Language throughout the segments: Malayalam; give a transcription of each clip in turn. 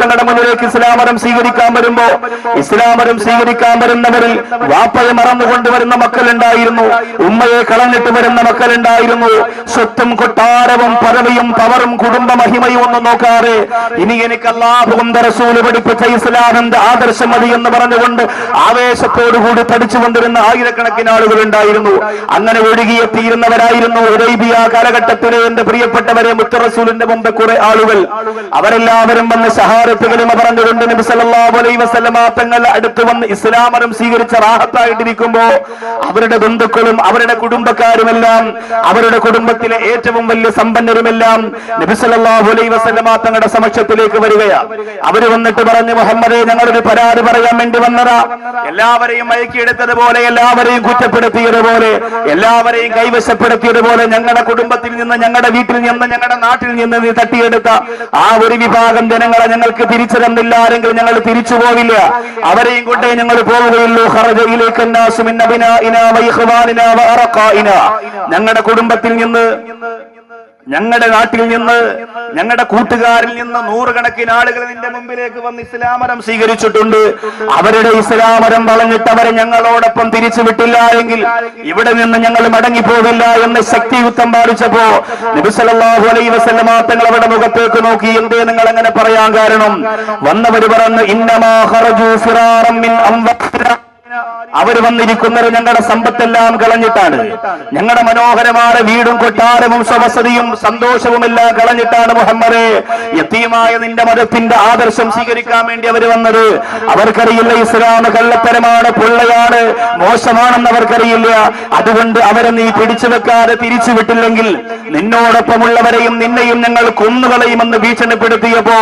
തങ്ങളുടെ മുന്നിലേക്ക് ഇസ്ലാമരം സ്വീകരിക്കാൻ വരുമ്പോ ഇസ്ലാമരം സ്വീകരിക്കാൻ വരുന്നവരിൽ വാപ്പയെ മറന്നുകൊണ്ട് വരുന്ന മക്കളുണ്ടായിരുന്നു ഉമ്മയെ കളഞ്ഞിട്ട് വരുന്ന മക്കളുണ്ടായിരുന്നു. സ്വത്തും കൊട്ടാരവും പദവിയും പവറും കുടുംബ മഹിമയും ഒന്നും നോക്കാതെ ഇനി എനിക്ക് അള്ളാഹുവും റസൂൽ പഠിപ്പിച്ച ഇസ്ലാമിന്റെ ആദർശം മതി എന്ന് പറഞ്ഞുകൊണ്ട് ആവേശത്തോടുകൂടി പഠിച്ചു കൊണ്ടിരുന്ന ആയിരക്കണക്കിന് ആളുകൾ ഉണ്ടായിരുന്നു. അങ്ങനെ ഒഴുകിയെത്തിയിരുന്നവരായിരുന്നു ഉറൈബിയ കാലഘട്ടത്തിലെ എന്റെ പ്രിയപ്പെട്ടവരെ മുത്തറസൂലിന്റെ മുമ്പ് കുറെ ആളുകൾ അവരെല്ലാവരും വന്ന് ഷഹാരത്തുകളും പറഞ്ഞുകൊണ്ട് നബി സല്ലല്ലാഹു അലൈഹി വസല്ലമ തങ്ങൾ അടുത്ത് വന്ന് ഇസ്ലാമരം സ്വീകരിച്ച റാഹത്തായിട്ടിരിക്കുമ്പോ അവരുടെ ബന്ധുക്കളും അവരുടെ കുടുംബക്കാരുമെല്ലാം അവരുടെ കുടുംബത്തിലെ ഏറ്റവും വലിയ സമ്പന്നരുമെല്ലാം നബി സല്ലല്ലാഹു അലൈഹി വസല്ലമ തങ്ങളുടെ സമക്ഷത്തിലേക്ക് വരികയാണ് അവർ വന്നിട്ട് പറഞ്ഞു മുഹമ്മദെ ഞങ്ങളൊരു പരാതി പറയാൻ വേണ്ടി വന്നതാ. എല്ലാവരെയും മയക്കിയെടുത്തതുപോലെ എല്ലാവരെയും കുറ്റപ്പെടുത്തിയതുപോലെ എല്ലാവരെയും കൈവശപ്പെടുത്തിയതുപോലെ ഞങ്ങളുടെ കുടുംബത്തിൽ നിന്ന് ഞങ്ങളുടെ വീട്ടിൽ നിന്ന് ഞങ്ങളുടെ നാട്ടിൽ നിന്ന് നീ തട്ടിയെടുത്ത ആ ഒരു വിഭാഗം ജനങ്ങളെ ഞങ്ങൾക്ക് തിരിച്ചു തന്നില്ല. ആരെങ്കിൽ ഞങ്ങൾ തിരിച്ചു പോവില്ല. അവരെയും കൊണ്ടേ ഞങ്ങൾ പോവുകയുള്ളൂ. ഞങ്ങളുടെ കുടുംബത്തിൽ നിന്ന് ഞങ്ങളുടെ നാട്ടിൽ നിന്ന് ഞങ്ങളുടെ കൂട്ടുകാരിൽ നിന്ന് നൂറുകണക്കിന് ആളുകൾ നിന്റെ മുമ്പിലേക്ക് വന്ന് ഇസ്ലാമരം സ്വീകരിച്ചിട്ടുണ്ട്. അവരുടെ ഇസ്ലാമരം വളഞ്ഞിട്ട് അവരെ ഞങ്ങളോടൊപ്പം തിരിച്ചുവിട്ടില്ല എങ്കിൽ ഇവിടെ നിന്ന് ഞങ്ങൾ മടങ്ങിപ്പോകില്ല എന്ന് ശക്തിയുക്തം പാലിച്ചപ്പോ നബിസലാഹു അലൈ വസല്ലമ തങ്ങൾ അവരുടെ മുഖത്തേക്ക് നോക്കി എന്തേ നിങ്ങൾ അങ്ങനെ പറയാൻ കാരണം? വന്നവര് പറഞ്ഞു ഇന്നമാ ഹർജു ഫിറാറം അവർ വന്നിരിക്കുന്നത് ഞങ്ങളുടെ സമ്പത്തെല്ലാം കളഞ്ഞിട്ടാണ്. ഞങ്ങളുടെ മനോഹരമായ വീടും കൊട്ടാരവും സ്വവസതിയും സന്തോഷവും എല്ലാം കളഞ്ഞിട്ടാണ് മുഹമ്മദ്. യത്തീമായ നിന്റെ മതത്തിന്റെ ആദർശം സ്വീകരിക്കാൻ വേണ്ടി അവർ വന്നത്. അവർക്കറിയില്ല ഇസ്ലാം കള്ളത്തരമാണ് പൊള്ളയാണ് മോശമാണെന്ന് അവർക്കറിയില്ല. അതുകൊണ്ട് അവരെ നീ പിടിച്ചു വെക്കാതെ തിരിച്ചു വിട്ടില്ലെങ്കിൽ നിന്നോടൊപ്പമുള്ളവരെയും നിന്നെയും ഞങ്ങൾ കൊന്നുകളയുമെന്ന് ഭീഷണിപ്പെടുത്തിയപ്പോ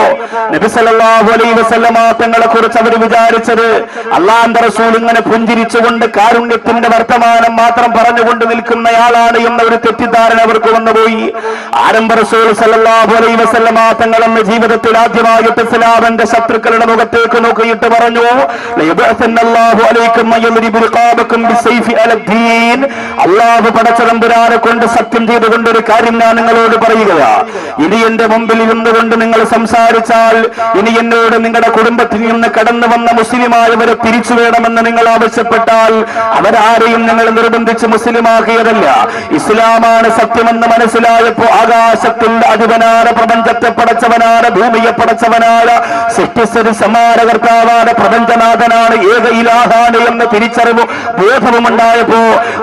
നബിസലാഹു അലൈ വസല്ലമ കുറിച്ച് അവർ വിചാരിച്ചത് അള്ളാന്റെ റസൂൽ ഇങ്ങനെ പുഞ്ചിരിച്ചുകൊണ്ട് കാരുണ്യത്തിന്റെ വർത്തമാനം മാത്രം പറഞ്ഞുകൊണ്ട് നിൽക്കുന്നയാളാണ് എന്ന ഒരു തെറ്റിദ്ധാരണ അവർക്ക് വന്നുപോയി. ആരംഭ റസൂൽ വസല്ലമ തങ്ങൾ എന്ന ജീവിതത്തിൽ ആദ്യമായിട്ട് ഇസ്ലാമിന്റെ ശത്രുക്കളുടെ മുഖത്തേക്ക് നോക്കിയിട്ട് പറഞ്ഞു അള്ളാഹു പടച്ചതമ്പുരാനെ കൊണ്ട് സത്യം ചെയ്തുകൊണ്ട് ഒരു കാര്യം ഞാൻ നിങ്ങളോട് പറയുക ഇനി എന്റെ മുമ്പിൽ ഇരുന്നുകൊണ്ട് നിങ്ങൾ സംസാരിച്ചാൽ ഇനി എന്നോട് നിങ്ങളുടെ കുടുംബത്തിൽ നിന്ന് കടന്നു വന്ന മുസ്ലിമായവരെ തിരിച്ചു വേണമെന്ന് നിങ്ങൾ ആവശ്യപ്പെട്ടാൽ അവരാരെയും ഞങ്ങൾ നിർബന്ധിച്ച് മുസ്ലിമാക്കിയതല്ല. ഇസ്ലാമാണ് സത്യമെന്ന് മനസ്സിലായപ്പോ ആകാശത്തിന്റെ അധിപനാര പ്രപഞ്ചത്തെ പടച്ചവനാര ഭൂമിയെ പടച്ചവനാര സൃഷ്ടിസ്ഥിതി സമാരകർത്താവാണ് പ്രപഞ്ചനാഥനാണ് ഏക ഇലാഹാണ് എന്ന് തിരിച്ചറിവ് ബോധവും ഉണ്ടായപ്പോ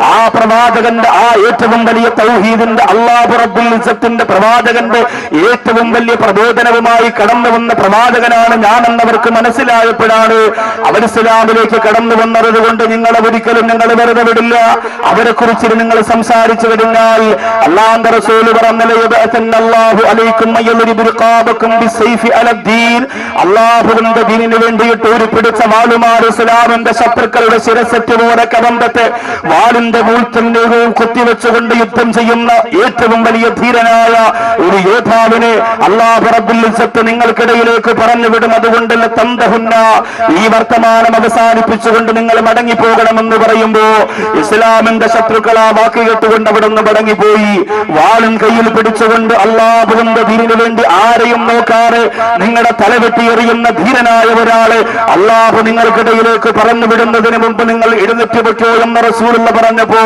ആ പ്രവാചകന്റെ ആ ഏറ്റവും വലിയ തൗഹീദിന്റെ അള്ളാഹു റബ്ബുൽ പ്രവാചകന്റെ ഏറ്റവും വലിയ പ്രബോധനവുമായി കടന്നു വന്ന പ്രവാചകനാണ് ഞാനെന്നവർക്ക് മനസ്സിലായപ്പോഴാണ് അവർ ഇസ്ലാമിലേക്ക് കടന്നു വന്നത് കൊണ്ട് നിങ്ങൾ ഒരിക്കലും നിങ്ങൾ വെറുതെ വിടില്ല. അവരെ കുറിച്ച് നിങ്ങൾ സംസാരിച്ചു കഴിഞ്ഞാൽ അള്ളാന്റെ റസൂൽ പറഞ്ഞാഹു അലൈക്കും അള്ളാഹുവിന്റെ ദീനിന് വേണ്ടിയിട്ട് ഒരു പിടിച്ച വാളുമാർ ഇസ്ലാമിന്റെ ശത്രുക്കളുടെ ശിരസറ്റ് പോലെ കബന്ധത്തെ വാളിന്റെ മൂർത്തന്യവും കുത്തിവെച്ചുകൊണ്ട് യുദ്ധം ചെയ്യുന്ന ഏറ്റവും വലിയ ധീരനായ ഒരു യോദ്ധാവിനെ അള്ളാഹു റബ്ബുൽ നിങ്ങൾക്കിടയിലേക്ക് പറഞ്ഞു വിടും അതുകൊണ്ടല്ല തന്തഹുന്ന ഈ വർത്തമാനം അവസാനിപ്പിച്ചുകൊണ്ട് നിങ്ങൾ മടങ്ങിപ്പോകണമെന്ന് പറയുമ്പോ ഇസ്ലാമിന്റെ ശത്രുക്കൾ ആ വാക്ക് കേട്ടുകൊണ്ട് അവിടെ നിന്ന് മടങ്ങിപ്പോയി. വാളും കയ്യിൽ പിടിച്ചുകൊണ്ട് അള്ളാഹുവിന്റെ ദീനിനു വേണ്ടി ആരെയും നോക്കാതെ നിങ്ങളുടെ തലവെട്ടി എറിയുന്ന ധീരനായ ഒരാൾ അള്ളാഹു നിങ്ങൾക്കിടയിലേക്ക് പറഞ്ഞു വിടുന്നതിന് മുമ്പ് നിങ്ങൾ എഴുന്നേറ്റ് പറ്റോ എന്ന് റസൂലുള്ള പറഞ്ഞപ്പോ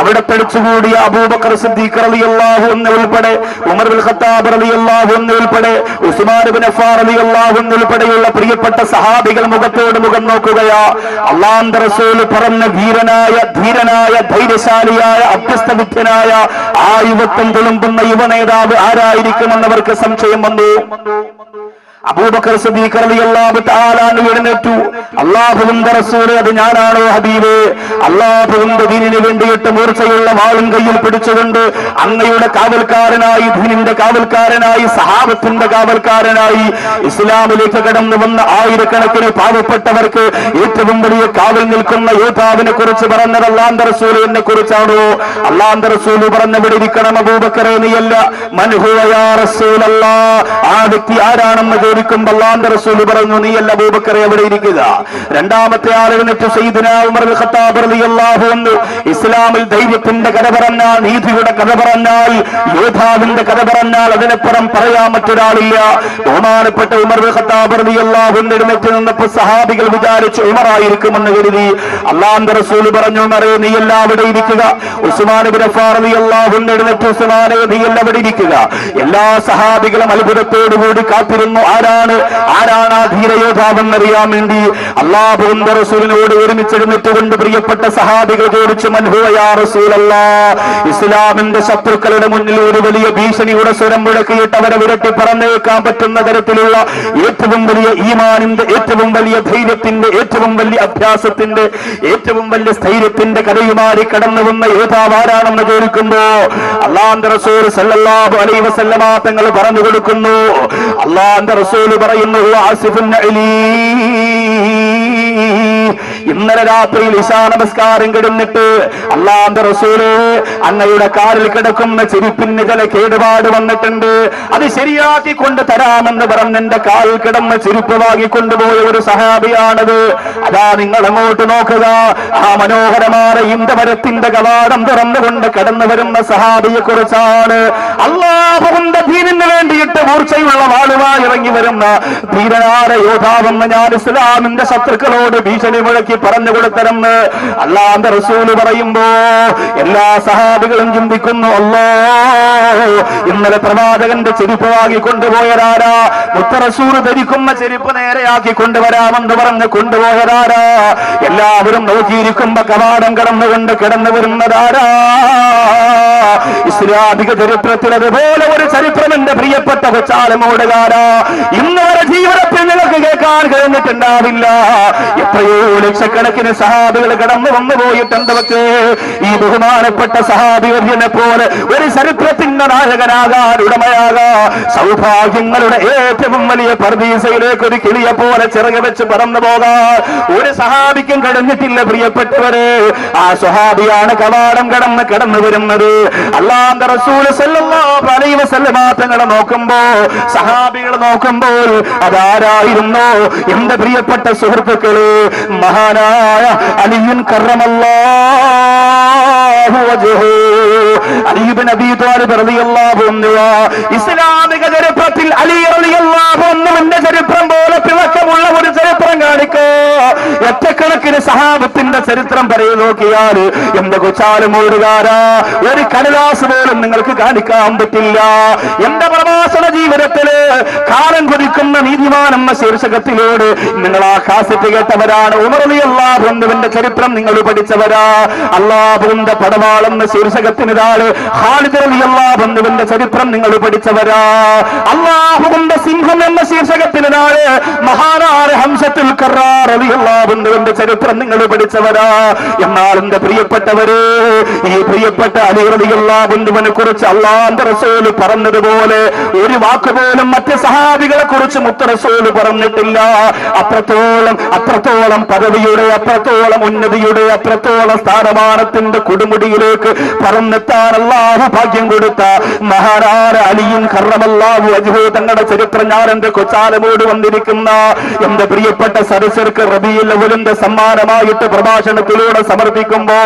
അവിടെ തെളിച്ചുകൂടിയ അബൂബക്കർ സിദ്ദീഖ് അലി അള്ളാഹു എന്ന് ഉൾപ്പെടെ ഉമർ ബിൻ ഖത്താബ് അലി അള്ളാഹു എന്ന് ഉൾപ്പെടെ ഉസ്മാൻ ബിൻ അഫ്ഫാൻ അള്ളാഹു എന്ന് ഉൾപ്പെടെയുള്ള പ്രിയപ്പെട്ട സഹാബികൾ മുഖത്തോട് മുഖം നോക്കുകയാ. അള്ളാന്റെ റസൂൽ പറഞ്ഞ ധീരനായ ധീരനായ ധൈര്യശാലിയായ അഭ്യസ്തവിദ്യനായ ആ യുവത്വം തുളുമ്പുന്ന യുവ നേതാവ് ആരായിരിക്കുമെന്നവർക്ക് സംശയം വന്നു? അബൂബക്കർ തആല എഴുന്നേറ്റു. അല്ലാഹുവിന്റെ റസൂൽ അത് ഞാനാണോ ഹബീബ്? അല്ലാഹുവിന്റെ ദീനിന് വേണ്ടിയിട്ട് മൂർച്ചയുള്ള വാളും കയ്യിൽ പിടിച്ചുകൊണ്ട് അങ്ങയുടെ കാവൽക്കാരനായി ദീനിന്റെ കാവൽക്കാരനായി സഹാബത്തിന്റെ കാവൽക്കാരനായി ഇസ്ലാമിലേക്ക് കടന്നു വന്ന ആയിരക്കണക്കിന് പാവപ്പെട്ടവർക്ക് ഏറ്റവും വലിയ കാവൽ നിൽക്കുന്ന യോദ്ധാവിനെ കുറിച്ച് പറഞ്ഞത് അള്ളാന്റെ റസൂലിനെ കുറിച്ചാണോ? അള്ളാന്റെ റസൂൽ പറഞ്ഞവിടെ ഇരിക്കണം അബൂബക്കറെ നീയല്ല. മൻഹുവയാ റസൂലല്ല. ആ വ്യക്തി ആരാണെന്ന് ചോദിക്കുമ്പോൾ അള്ളാന്റെ റസൂൽ പറഞ്ഞു നീയല്ല അബൂബക്കറെ അവിടെ ഇരിക്കുക? രണ്ടാമത്തെ ആൾ റളിയല്ലാഹു അൻഹു ഇസ്ലാമിൽ ധൈര്യത്തിന്റെ കഥ പറഞ്ഞാൽ നീതിയുടെ കഥ പറഞ്ഞാൽ യോദ്ധാവിന്റെ കഥ പറഞ്ഞാൽ അതിനപ്പുറം പറയാൻ മറ്റൊരാളില്ല. ബഹുമാനപ്പെട്ട ഉമർ ഖത്താബ് റളിയല്ലാഹു അൻഹു എഴുന്നേറ്റ് നിന്നപ്പോൾ സഹാബികൾ വിചാരിച്ചു ഉമറായിരിക്കുമെന്ന് കരുതി. അള്ളാന്റെ റസൂൽ പറഞ്ഞു ഉമറേ നീ എല്ലാം അവിടെ ഇരിക്കുക. ഉസ്മാൻ ഇബ്നു അഫ്ഫാൻ റളിയല്ലാഹു അൻഹു എഴുന്നേറ്റ് ഉസ്മാനെ നീ എല്ലാം അവിടെ ഇരിക്കുക. എല്ലാ സഹാബികളും അത്ഭുതത്തോടുകൂടി കാത്തിരുന്നു. ആരാണ്? ആരാണ് ആ ധീരയോധാവെന്നറിയാൻ വേണ്ടി? അള്ളാഹുവിന്റെ റസൂലിനോട് ഒരുമിച്ചെഴുന്നിട്ട് കൊണ്ട് പ്രിയപ്പെട്ട സഹാബികൾ ചോദിച്ചു മൻഹുവയാ റസൂലല്ല ഇസ്ലാമിന്റെ ശത്രുക്കളുടെ മുന്നിൽ ഒരു വലിയ ഭീഷണിയുടെ സ്വരം മുഴക്കിയിട്ട് അവരെ വിരട്ടി പറഞ്ഞേക്കാൻ പറ്റുന്ന തരത്തിലുള്ള ഏറ്റവും വലിയ ഈമാനിന്റെ ഏറ്റവും വലിയ ധൈര്യത്തിന്റെ ഏറ്റവും വലിയ അഭ്യാസത്തിന്റെ ഏറ്റവും വലിയ സ്ഥൈര്യത്തിന്റെ കഥയുമാരി കടന്നു വന്ന യോദ്ധാവ് ആരാണെന്ന് ചോദിക്കുമ്പോ അള്ളാന്റെ റസൂൽ സല്ലല്ലാഹു അലൈഹി വസല്ലമ തങ്ങൾ പറഞ്ഞു കൊടുക്കുന്നു. അള്ളാന്റെ പറയുന്നു ആസിഫുൻ അലീ ഇന്നലെ രാത്രിയിൽ ഇഷാ നമസ്കാരം കിടന്നിട്ട് അള്ളാന്റെ റസൂൽ അങ്ങയുടെ കാലിൽ കിടക്കുന്ന ചെരുപ്പിന് ചില കേടുപാട് വന്നിട്ടുണ്ട്. അത് ശരിയാക്കി കൊണ്ട് തരാമെന്ന് പറഞ്ഞ് എന്റെ കാലിൽ കിടന്ന ചെരുപ്പ് വാങ്ങിക്കൊണ്ടുപോയ ഒരു സഹാബിയാണത്. അതാ നിങ്ങൾ അങ്ങോട്ട് നോക്കുക. ആ മനോഹരമായ ഇന്ദ്രമരത്തിന്റെ കവാടം തുറന്നുകൊണ്ട് കടന്നു വരുന്ന സഹാബിയെ കുറിച്ചാണ് അള്ളാഹുവിന്റെ ധീരന് വേണ്ടിയിട്ട് മൂർച്ചയുള്ള വാളുമായി ഇറങ്ങി വരുന്ന ധീരനാര യോദ്ധാവെന്ന് ഞാൻ ഇസ്ലാമിന്റെ ശത്രുക്കളോട് ഭീഷണി മുഴക്കി പറഞ്ഞു കൊടുത്തരെന്ന് അള്ളാന്റെ റസൂൽ പറയുമ്പോ എല്ലാ സഹാബികളും ചിന്തിക്കുന്നു അല്ലോ ഇന്നലെ പ്രവാചകന്റെ ചെരുപ്പ് വാങ്ങി കൊണ്ടുപോയതാരാ മുത്തറസൂൽ ധരിക്കുന്ന ചെരുപ്പ് നേരെയാക്കി കൊണ്ടുവരാമെന്ന് പറഞ്ഞ് കൊണ്ടുപോയതാരാ? എല്ലാവരും നോക്കിയിരിക്കുമ്പോ കവാടം കടന്നുകൊണ്ട് കിടന്നു വരുന്നതാരാ? ഇസ്ലാമിക ചരിത്രത്തിൽ അതുപോലെ ഒരു ചരിത്രം എന്റെ പ്രിയപ്പെട്ട കൊച്ചാലമോടുകാരാ. ഇന്ന് വരെ ജീവിതത്തിൽ നിങ്ങൾക്ക് കേൾക്കാൻ കഴിഞ്ഞിട്ടുണ്ടാവില്ല. എത്രയോ ലക്ഷക്കണക്കിന് സഹാബികൾ കടന്നു വന്നു പോയിട്ടുണ്ട് പക്ഷേ ഈ ബഹുമാനപ്പെട്ട സഹാബിവര്യനെ പോലെ ഒരു ചരിത്രത്തിന്റെ നായകനാകാൻ ഉടമയാകാ. സൗഭാഗ്യങ്ങളുടെ ഏറ്റവും വലിയ പർദീസയിലേക്ക് ഒരു കിളിയെ പോലെ ചിറക് വെച്ച് പറന്നു പോകാ. ഒരു സഹാബിക്കും കഴിഞ്ഞിട്ടില്ല പ്രിയപ്പെട്ടവരെ. ആ സ്വഹാബിയാണ് കവാടം കടന്ന് കടന്നു വരുന്നത്. അള്ളാന്റെ റസൂൽ നോക്കുമ്പോ സഹാബികൾ നോക്കുമ്പോൾ അതാരായിരുന്നു? എന്റെ പ്രിയപ്പെട്ട സുഹൃത്തുക്കൾ മഹാനായ അലിയുൻ അൻഹു. ഇസ്ലാമിക ചരിത്രത്തിൽ അലി റളിയല്ലാഹു അൻഹുവിന്റെ ചരിത്രം പോലെ തിളക്കമുള്ള ഒരു ചരിത്രം കാണിക്കോ. ഒറ്റക്കണക്കിന് സഹാബത്തിന്റെ ചരിത്രം പറയു നോക്കിയാൽ എന്ത് കൊച്ചാലും ഓടുകാരാ ഒരു കടലാസ് പോലും നിങ്ങൾക്ക് കാണിക്കാൻ പറ്റില്ല. എന്റെ പ്രവാസന ജീവിതത്തിൽ കാലം കൊതിക്കുന്ന നീതിമാൻ എന്ന ശീർഷകത്തിലൂടെ നിങ്ങൾ ആ കാസറ്റ് കേട്ടവരാണ് ഉമർലി അള്ളാഹുവിന്റെ ചരിത്രം നിങ്ങൾ പഠിച്ചവരാ. അള്ളാഹുവിന്റെ പടവാളെന്ന ശീർഷകത്തിന് താഴെ ഹാലിദ് അലി അള്ളാഹുവിന്റെ ചരിത്രം നിങ്ങൾ പഠിച്ചവരാ. അള്ളാഹുവിന്റെ സിംഹം എന്ന ശീർഷകത്തിന് താഴെ മഹാനാർ ഹംസത്തുൽ കറാർ അള്ളാഹുവിന്റെ ചരിത്രം നിങ്ങൾ പഠിച്ചവരാ. എന്നാൽ എന്റെ പ്രിയപ്പെട്ടവര് ഈ പ്രിയപ്പെട്ട അലി അള്ളാഹുവിനെ കുറിച്ച് അള്ളാന്റെ റസൂൽ പറഞ്ഞതുപോലെ ഒരു വാക്ക് പോലും മറ്റ് സഹാബികളെ കുറിച്ച് മുത്ത റസൂൽ പറഞ്ഞിട്ടില്ല. അത്രത്തോളം അത്രത്തോളം പദവിയുടെ അത്രത്തോളം ഉന്നതിയുടെ അത്രത്തോളം സ്ഥാനമാനത്തിന്റെ കൊടുമുടിയിലേക്ക് പറന്നെത്താൻ അള്ളാഹു ഭാഗ്യം കൊടുത്ത മഹാരാര അലിയും കർണമല്ലാഹു അജുഹു തങ്ങളുടെ ചരിത്രം ഞാൻ എന്റെ കൊച്ചാലമോട് വന്നിരിക്കുന്ന എന്റെ പ്രിയപ്പെട്ട സരസർക്ക് റബിയിൽ അവലിന്റെ സമ്മാനമായിട്ട് പ്രഭാഷണത്തിലൂടെ സമർപ്പിക്കുമ്പോ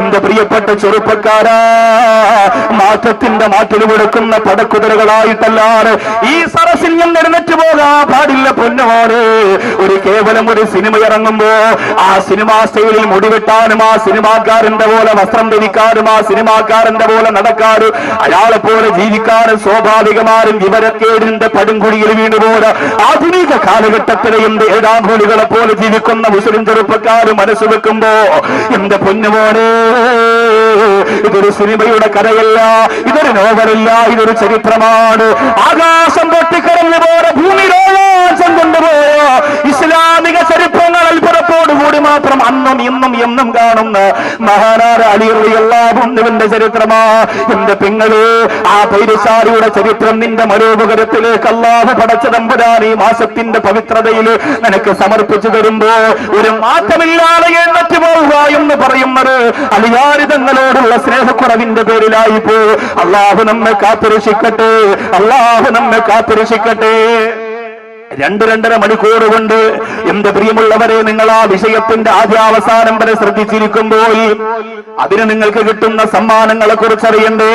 എന്റെ പ്രിയപ്പെട്ട ചെറുപ്പക്കാരാ മാറ്റത്തിന്റെ മാറ്റിൽ കൊടുക്കുന്ന പടക്കുതിരകളായിട്ടല്ലാതെ ഈ സരസിൽ നിന്ന് എഴുന്നേറ്റ് പോകാൻ പാടില്ല പൊന്നുമോനെ. ഒരു കേവലം ഒരു സിനിമ ഇറങ്ങുമ്പോ ആ സിനിമാ സ്റ്റൈലിൽ മുടിവെട്ടാനും ആ സിനിമാക്കാരന്റെ പോലെ വസ്ത്രം ധരിക്കാനും ആ സിനിമാക്കാരന്റെ പോലെ നടക്കാനും അയാളെ പോലെ ജീവിക്കാനും സ്വാഭാവികമാരും വിവരക്കേടിന്റെ പടുംകുഴിയിൽ വീണുപോലെ ആധുനിക കാലഘട്ടത്തിലെ ഏഴാം ഏഴാംകുളികളെ പോലെ ജീവിക്കുന്ന മുസ്ലിം ചെറുപ്പക്കാരും മനസ്സ് വെക്കുമ്പോ എന്റെ പൊന്നുമോനെ ഇതൊരു സിനിമയുടെ കഥയല്ല ഇതൊരു നോവലല്ല ഇതൊരു ചരിത്രമാണ്. ആകാശം പൊട്ടിക്കടന്നു പോലെ ഭൂമി രോമാഞ്ചം കൊണ്ടുപോയ? ഇസ്ലാമിക ചരിത്രങ്ങൾ അത്ഭുതത്തോടുകൂടി മാത്രം അന്നും ഇന്നും എന്നും കാണുന്ന മഹാനാര അലിയുള്ളവന്റെ ചരിത്രമാ. എന്റെ പിങ്ങളെ ആ പൈരശാലിയുടെ ചരിത്രം നിന്റെ മനോപകരത്തിലേക്ക് അല്ലാഹു പടച്ച തമ്പുരാൻ ഈ മാസത്തിന്റെ പവിത്രതയിൽ നിനക്ക് സമർപ്പിച്ചു തരുമ്പോ ഒരു മാറ്റമില്ലാതെ എഴുന്നേറ്റ് പോവുക എന്ന് പറയുന്നത് അലിയാരിതങ്ങളോടുള്ള സ്നേഹക്കുറവിന്റെ പേരിലായി പോ അള്ളാഹു നമ്മെ കാത്തുരക്ഷിക്കട്ടെ. അള്ളാഹു നമ്മെ കാത്തുരക്ഷിക്കട്ടെ. രണ്ട് രണ്ടര മണിക്കൂർ കൊണ്ട് എന്റെ പ്രിയമുള്ളവരെ നിങ്ങൾ ആ വിഷയത്തിന്റെ ആദ്യാവസാനം വരെ ശ്രദ്ധിച്ചിരിക്കുമ്പോൾ അതിന് നിങ്ങൾക്ക് കിട്ടുന്ന സമ്മാനങ്ങളെ കുറിച്ച് അറിയണ്ടേ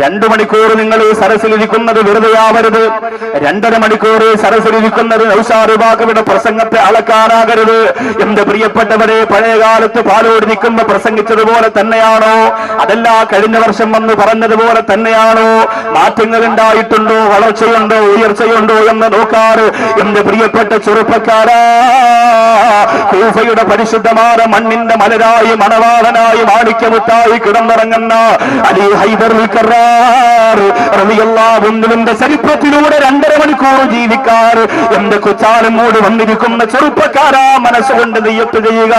രണ്ടു മണിക്കൂർ നിങ്ങൾ സരസിലിരിക്കുന്നത് വെറുതെ ആവരുത് രണ്ടര മണിക്കൂർ സരസിലിരിക്കുന്നത് നൗഷാറുബാക്കുവിടെ പ്രസംഗത്തെ അളക്കാനാകരുത് എന്റെ പ്രിയപ്പെട്ടവരെ പഴയ കാലത്ത് പാലോട് നിൽക്കുമ്പോ പ്രസംഗിച്ചതുപോലെ തന്നെയാണോ? അതല്ല കഴിഞ്ഞ വർഷം വന്ന് പറഞ്ഞതുപോലെ തന്നെയാണോ? മാറ്റങ്ങൾ ഉണ്ടായിട്ടുണ്ടോ? വളർച്ചയുണ്ടോ? ഉയർച്ചയുണ്ടോ എന്ന് നോക്കാറ് എന്റെ പ്രിയപ്പെട്ട ചെറുപ്പക്കാരാ. കൂഫയുടെ പരിശുദ്ധമായ മണ്ണിന്റെ മലരായി മണവാളനായി മാണിക്യമുത്തായി കിടന്നിറങ്ങുന്ന അലി ഹൈദർ റളിയല്ലാഹുവിന്റെ ചരിത്രത്തിലൂടെ രണ്ടര മണിക്കൂർ ജീവിക്കാർ എന്റെ കൊച്ചാലമോട് വന്നിരിക്കുന്ന ചെറുപ്പക്കാരാ മനസ്സുകൊണ്ട് നെയ്യത്ത് ചെയ്യുക.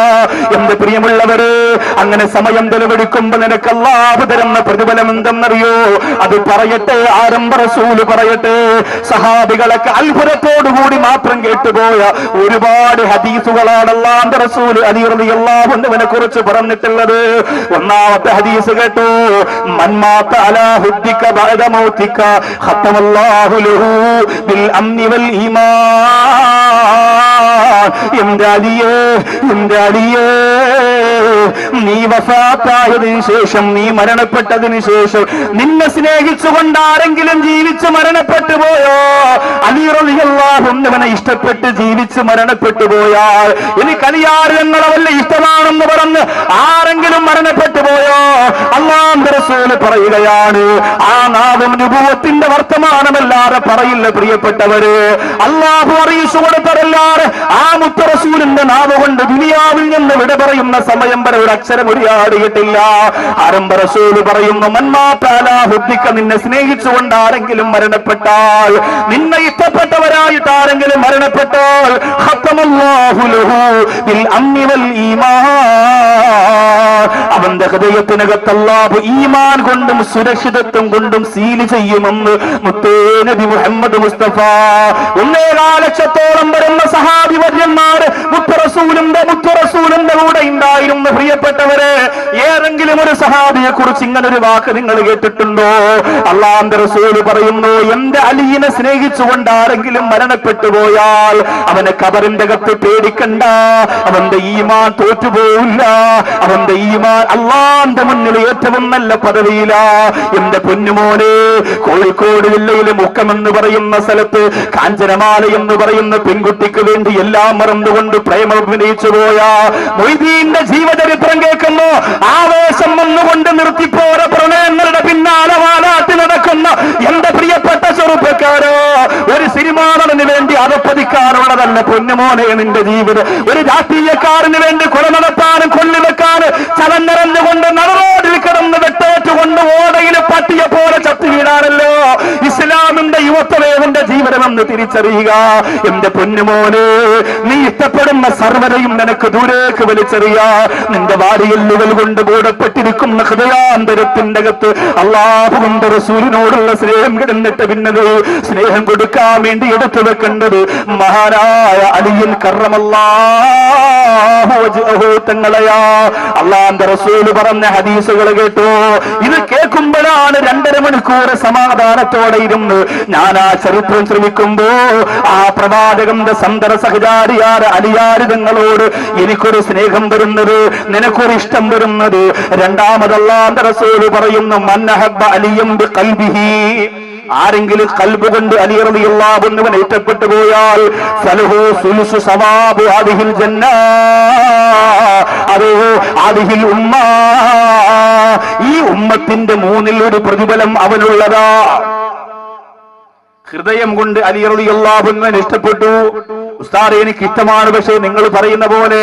എന്റെ പ്രിയമുള്ളവര് അങ്ങനെ സമയം ചെലവഴിക്കുമ്പോൾ നിനക്ക് അല്ലാതെ തരുന്ന പ്രതിഫലം എന്തെന്നറിയോ? അത് പറയട്ടെ ആരംഭ റസൂൽ പറയട്ടെ. സഹാബികളൊക്കെ അത്ഭുതത്തോടുകൂടി മാത്രം കേട്ടുപോയ ഒരുപാട് ഹദീസുകളാണ് അല്ലാന്റെ റസൂൽ അലിറിയല്ലാഹുവിനെ കുറിച്ച് പറഞ്ഞിട്ടുള്ളത്. ഒന്നാമത്തെ ഹദീസ് കേട്ടു. മന്മാത്ത അലാ ഹുദ്ദിക بعد മൗതിക ختم ലഹു ബിൽ بالأمن ഈമാൻ. എന്റെ അലിയേ നീ വഫാത്തായതിനു ശേഷം നീ മരണപ്പെട്ടതിനു ശേഷം നിന്നെ സ്നേഹിച്ചുകൊണ്ട് ആരെങ്കിലും ജീവിച്ച് മരണപ്പെട്ടു പോയോ? അലിയറിയല്ലാഹുന്നവനെ ഇഷ്ടപ്പെട്ട് ജീവിച്ച് മരണപ്പെട്ടു പോയാൽ എനിക്ക് അലിയാരങ്ങളെ വല്ല ഇഷ്ടമാണെന്ന് പറഞ്ഞ് ആരെങ്കിലും മരണപ്പെട്ടു പോയോ? അല്ലാന്തരസൂൽ റസൂൽ പറയുകയാണ് ആ നാദം രൂപത്തിന്റെ വർത്തമാനമല്ലാതെ പറയില്ല പ്രിയപ്പെട്ടവര്. അള്ളാഹു അറിയിച്ചു കൊടുത്തതല്ലാതെ ആ മുത്തറസൂലിന്റെ നാവ് കൊണ്ട് ദുനിയാവിൽ നിന്ന് വിട പറയുന്ന സമയം വരെ ഒരു അക്ഷരം ഉരിയാടിയിട്ടില്ല ആരംഭ റസൂൽ പറയുന്നു മന്മാത്താലാഹുദ്ധിക്ക നിന്നെ സ്നേഹിച്ചുകൊണ്ട് ആരെങ്കിലും മരണപ്പെട്ടാൽ നിന്നെ ഇഷ്ടപ്പെട്ടവരായിട്ട് ആരെങ്കിലും മരണപ്പെട്ടാൽ അവന്റെ ഹൃദയത്തിനകത്തല്ലാഹു ഈമാൻ കൊണ്ടും സുരക്ഷിതത്വം കൊണ്ടും സീൽ ചെയ്യുമെന്ന് മുത്തേ നബി മുഹമ്മദ് മുസ്തഫ. ഒന്നേകാ ലക്ഷത്തോളം വരുന്ന സഹാബി വര്യന്മാർ മുത്തറസൂലിന്റെ മുത്തറസൂലിന്റെ കൂടെ ഉണ്ടായിരുന്നു. പ്രിയപ്പെട്ടവരെ ഏതെങ്കിലും ഒരു സഹാബിയെ കുറിച്ച് ഇങ്ങനെ ഒരു വാക്ക് നിങ്ങൾ കേട്ടിട്ടുണ്ടോ? അള്ളാന്റെ റസൂൽ പറയുന്നു എന്റെ അലിയിനെ സ്നേഹിച്ചുകൊണ്ട് ആരെങ്കിലും മരണപ്പെട്ടു പോയാൽ അവനെ കബറിന്റെ കത്ത് പേടിക്കണ്ട. അവന്റെ ഈമാൻ തോറ്റുപോയില്ല അവന്റെ ഈമാൻ അള്ളാന്റെ മുന്നിൽ ഏറ്റവും നല്ല പദവിയില. എന്റെ പൊന്നുമോനെ കോഴിക്കോട് ജില്ലയിലെ മുക്കമെന്ന് പറയുന്ന സ്ഥലത്ത് കാഞ്ചനമാല എന്ന് പറയുന്ന പെൺകുട്ടിക്ക് വേണ്ടി എല്ലാം മറന്നുകൊണ്ട് പ്രേമം അഭിനയിച്ചു പോയ മൊയ്തീന്റെ ജീവചരിത്രം കേൾക്കുന്നു. ആവേശം വന്നുകൊണ്ട് നിർത്തിപ്പോര പ്രണയങ്ങളുടെ പിന്നാലെ വാലാട്ടി നടക്കുന്ന എന്റെ പ്രിയപ്പെട്ട ചെറുപ്പക്കാരോ ഒരു സിനിമാ നടന് വേണ്ടി അതപ്പതിക്കാനുള്ളതല്ല പൊന്നുമോനെ നിന്റെ ജീവിതം. ഒരു രാഷ്ട്രീയക്കാരന് വേണ്ടി കൊല നടത്താനും കൊല്ലിവെക്കാനും ചലഞ്ഞറഞ്ഞുകൊണ്ട് നടറോടിൽ കിടന്ന് വെട്ടേറ്റുകൊണ്ട് ഓടയിലെ പട്ടിയെ പോലെ ചത്തു വീഴാനല്ലോ ഇസ്ലാമിന്റെ ജീവനെ വന്ന് തിരിച്ചറിയുക. എന്റെ പൊന്നുമോന് നീ ഇഷ്ടപ്പെടുന്ന സർവരയും നിനക്ക് ദൂരേക്ക് വലിച്ചെറിയ. നിന്റെ വാരിയല്ലുകൾ കൊണ്ട് മൂടപ്പെട്ടിരിക്കുന്ന ഹൃദയാന്തരത്തിന്റെ അകത്ത് അള്ളാഹുവിന്റെ റസൂലിനോടുള്ള സ്നേഹം കിടന്നിട്ട് പിന്നത് സ്നേഹം കൊടുക്കാൻ വേണ്ടി എടുത്തു വെക്കേണ്ടത് മഹാനായ അലിയൻ കറമല്ലാഹു തങ്ങളെയാ. അള്ളാന്റെ റസൂൽ പറഞ്ഞ ഹദീസുകൾ കേട്ടോ. ഇത് കേൾക്കുമ്പോഴാണ് രണ്ടര മണിക്കൂർ സമാധാനത്തോടെ ഇരുന്ന് ഞാൻ ആ ചരിത്രം ശ്രമിക്കുമ്പോ ആ പ്രവാചകന്റെ സന്തര സഹചാരിയാർ അലിയാരിതങ്ങളോട് എനിക്കൊരു സ്നേഹം വരുന്നത് നിനക്കൊരു ഇഷ്ടം വരുന്നത്. രണ്ടാമതല്ലാന്റെ റസൂൽ പറയുന്നു മന്നഹബ അലിയം ബി ഖൽബിഹി. ആരെങ്കിലും കൽബ് കൊണ്ട് അലിയറിയുള്ളവൻ ഏറ്റപ്പെട്ടു പോയാൽ ഫലഹു സവാബു ഉമ്മ. ഈ ഉമ്മത്തിന്റെ മൂന്നിൽ ഒരു പ്രതിഫലം അവനുള്ളതാ. ഹൃദയം കൊണ്ട് അലിയറിയുള്ളവൻ ഇഷ്ടപ്പെട്ടു. ഉസ്താദ് എനിക്ക് ഇഷ്ടമാണ് പക്ഷേ നിങ്ങൾ പറയുന്ന പോലെ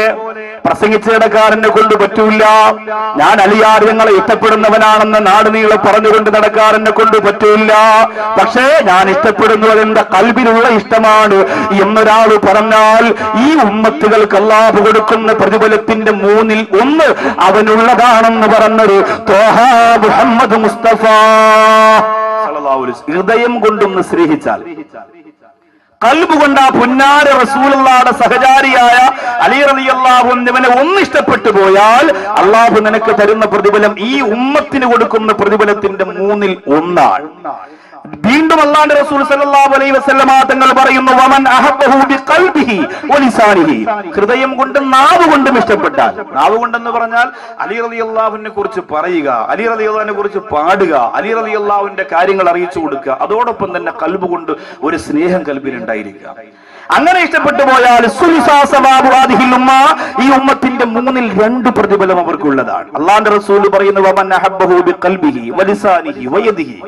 പ്രസംഗിച്ച ഇടക്കാരനെ കൊണ്ട് പറ്റൂല. ഞാൻ അലിയാർ ഞങ്ങളെ ഇഷ്ടപ്പെടുന്നവനാണെന്ന് നാട് നീളെ പറഞ്ഞുകൊണ്ട് നടക്കാരനെ കൊണ്ട് പറ്റൂല. പക്ഷേ ഞാൻ ഇഷ്ടപ്പെടുന്നത് എന്റെ കൽബിലുള്ള ഇഷ്ടമാണ് എന്നൊരാൾ പറഞ്ഞാൽ ഈ ഉമ്മത്തുകൾക്ക് അള്ളാഹു കൊടുക്കുന്ന പ്രതിഫലത്തിന്റെ മൂന്നിൽ ഒന്ന് അവനുള്ളതാണെന്ന് പറഞ്ഞത് തോഹ മുഹമ്മദ് മുസ്തഫ. ഹൃദയം കൊണ്ടൊന്ന് സ്നേഹിച്ചാൽ. കൽബ് കൊണ്ട് ആ പുന്നാര റസൂലുള്ളാടെ സഹചാരിയായ അലി റളിയല്ലാഹു അള്ളാഹുവിനെ ഒന്ന് ഇഷ്ടപ്പെട്ടു പോയാൽ അള്ളാഹു നിനക്ക് തരുന്ന പ്രതിഫലം ഈ ഉമ്മത്തിന് കൊടുക്കുന്ന പ്രതിഫലത്തിന്റെ മൂന്നിൽ ഒന്നാണ്. വീണ്ടും അള്ളാന്റെ റസൂൽ സല്ലല്ലാഹു അലൈഹി വസല്ലമ തങ്ങൾ പറയുന്നു വമൻ അഹബ്ബഹു ബിഖൽബിഹി വലിസാനിഹി ഹൃദയം കൊണ്ടും നാവ് കൊണ്ടും ഇഷ്ടപ്പെട്ടാൽ. നാവ് കൊണ്ടെന്ന് പറഞ്ഞാൽ അലി റളിയല്ലാഹുവിനെ കുറിച്ച് പറയുക അലി റളിയല്ലാഹുവിനെ കുറിച്ച് പാടുക അലി റളിയല്ലാഹുവിന്റെ കാര്യങ്ങൾ അറിയിച്ചു കൊടുക്കുക അതോടൊപ്പം തന്നെ കൽബ് കൊണ്ട് ഒരു സ്നേഹം കൽബിലുണ്ടായിരിക്കുക. അങ്ങനെ ഇഷ്ടപ്പെട്ടു പോയാൽ ഈ ഉമ്മത്തിന്റെ മൂന്നിൽ രണ്ട് പ്രതിഫലം അവർക്കുള്ളതാണ്. അള്ളാന്റെ റസൂൽ പറയുന്നു വമൻ അഹബ്ബഹു ബിഖൽബിഹി വലിസാനിഹി വയദിഹി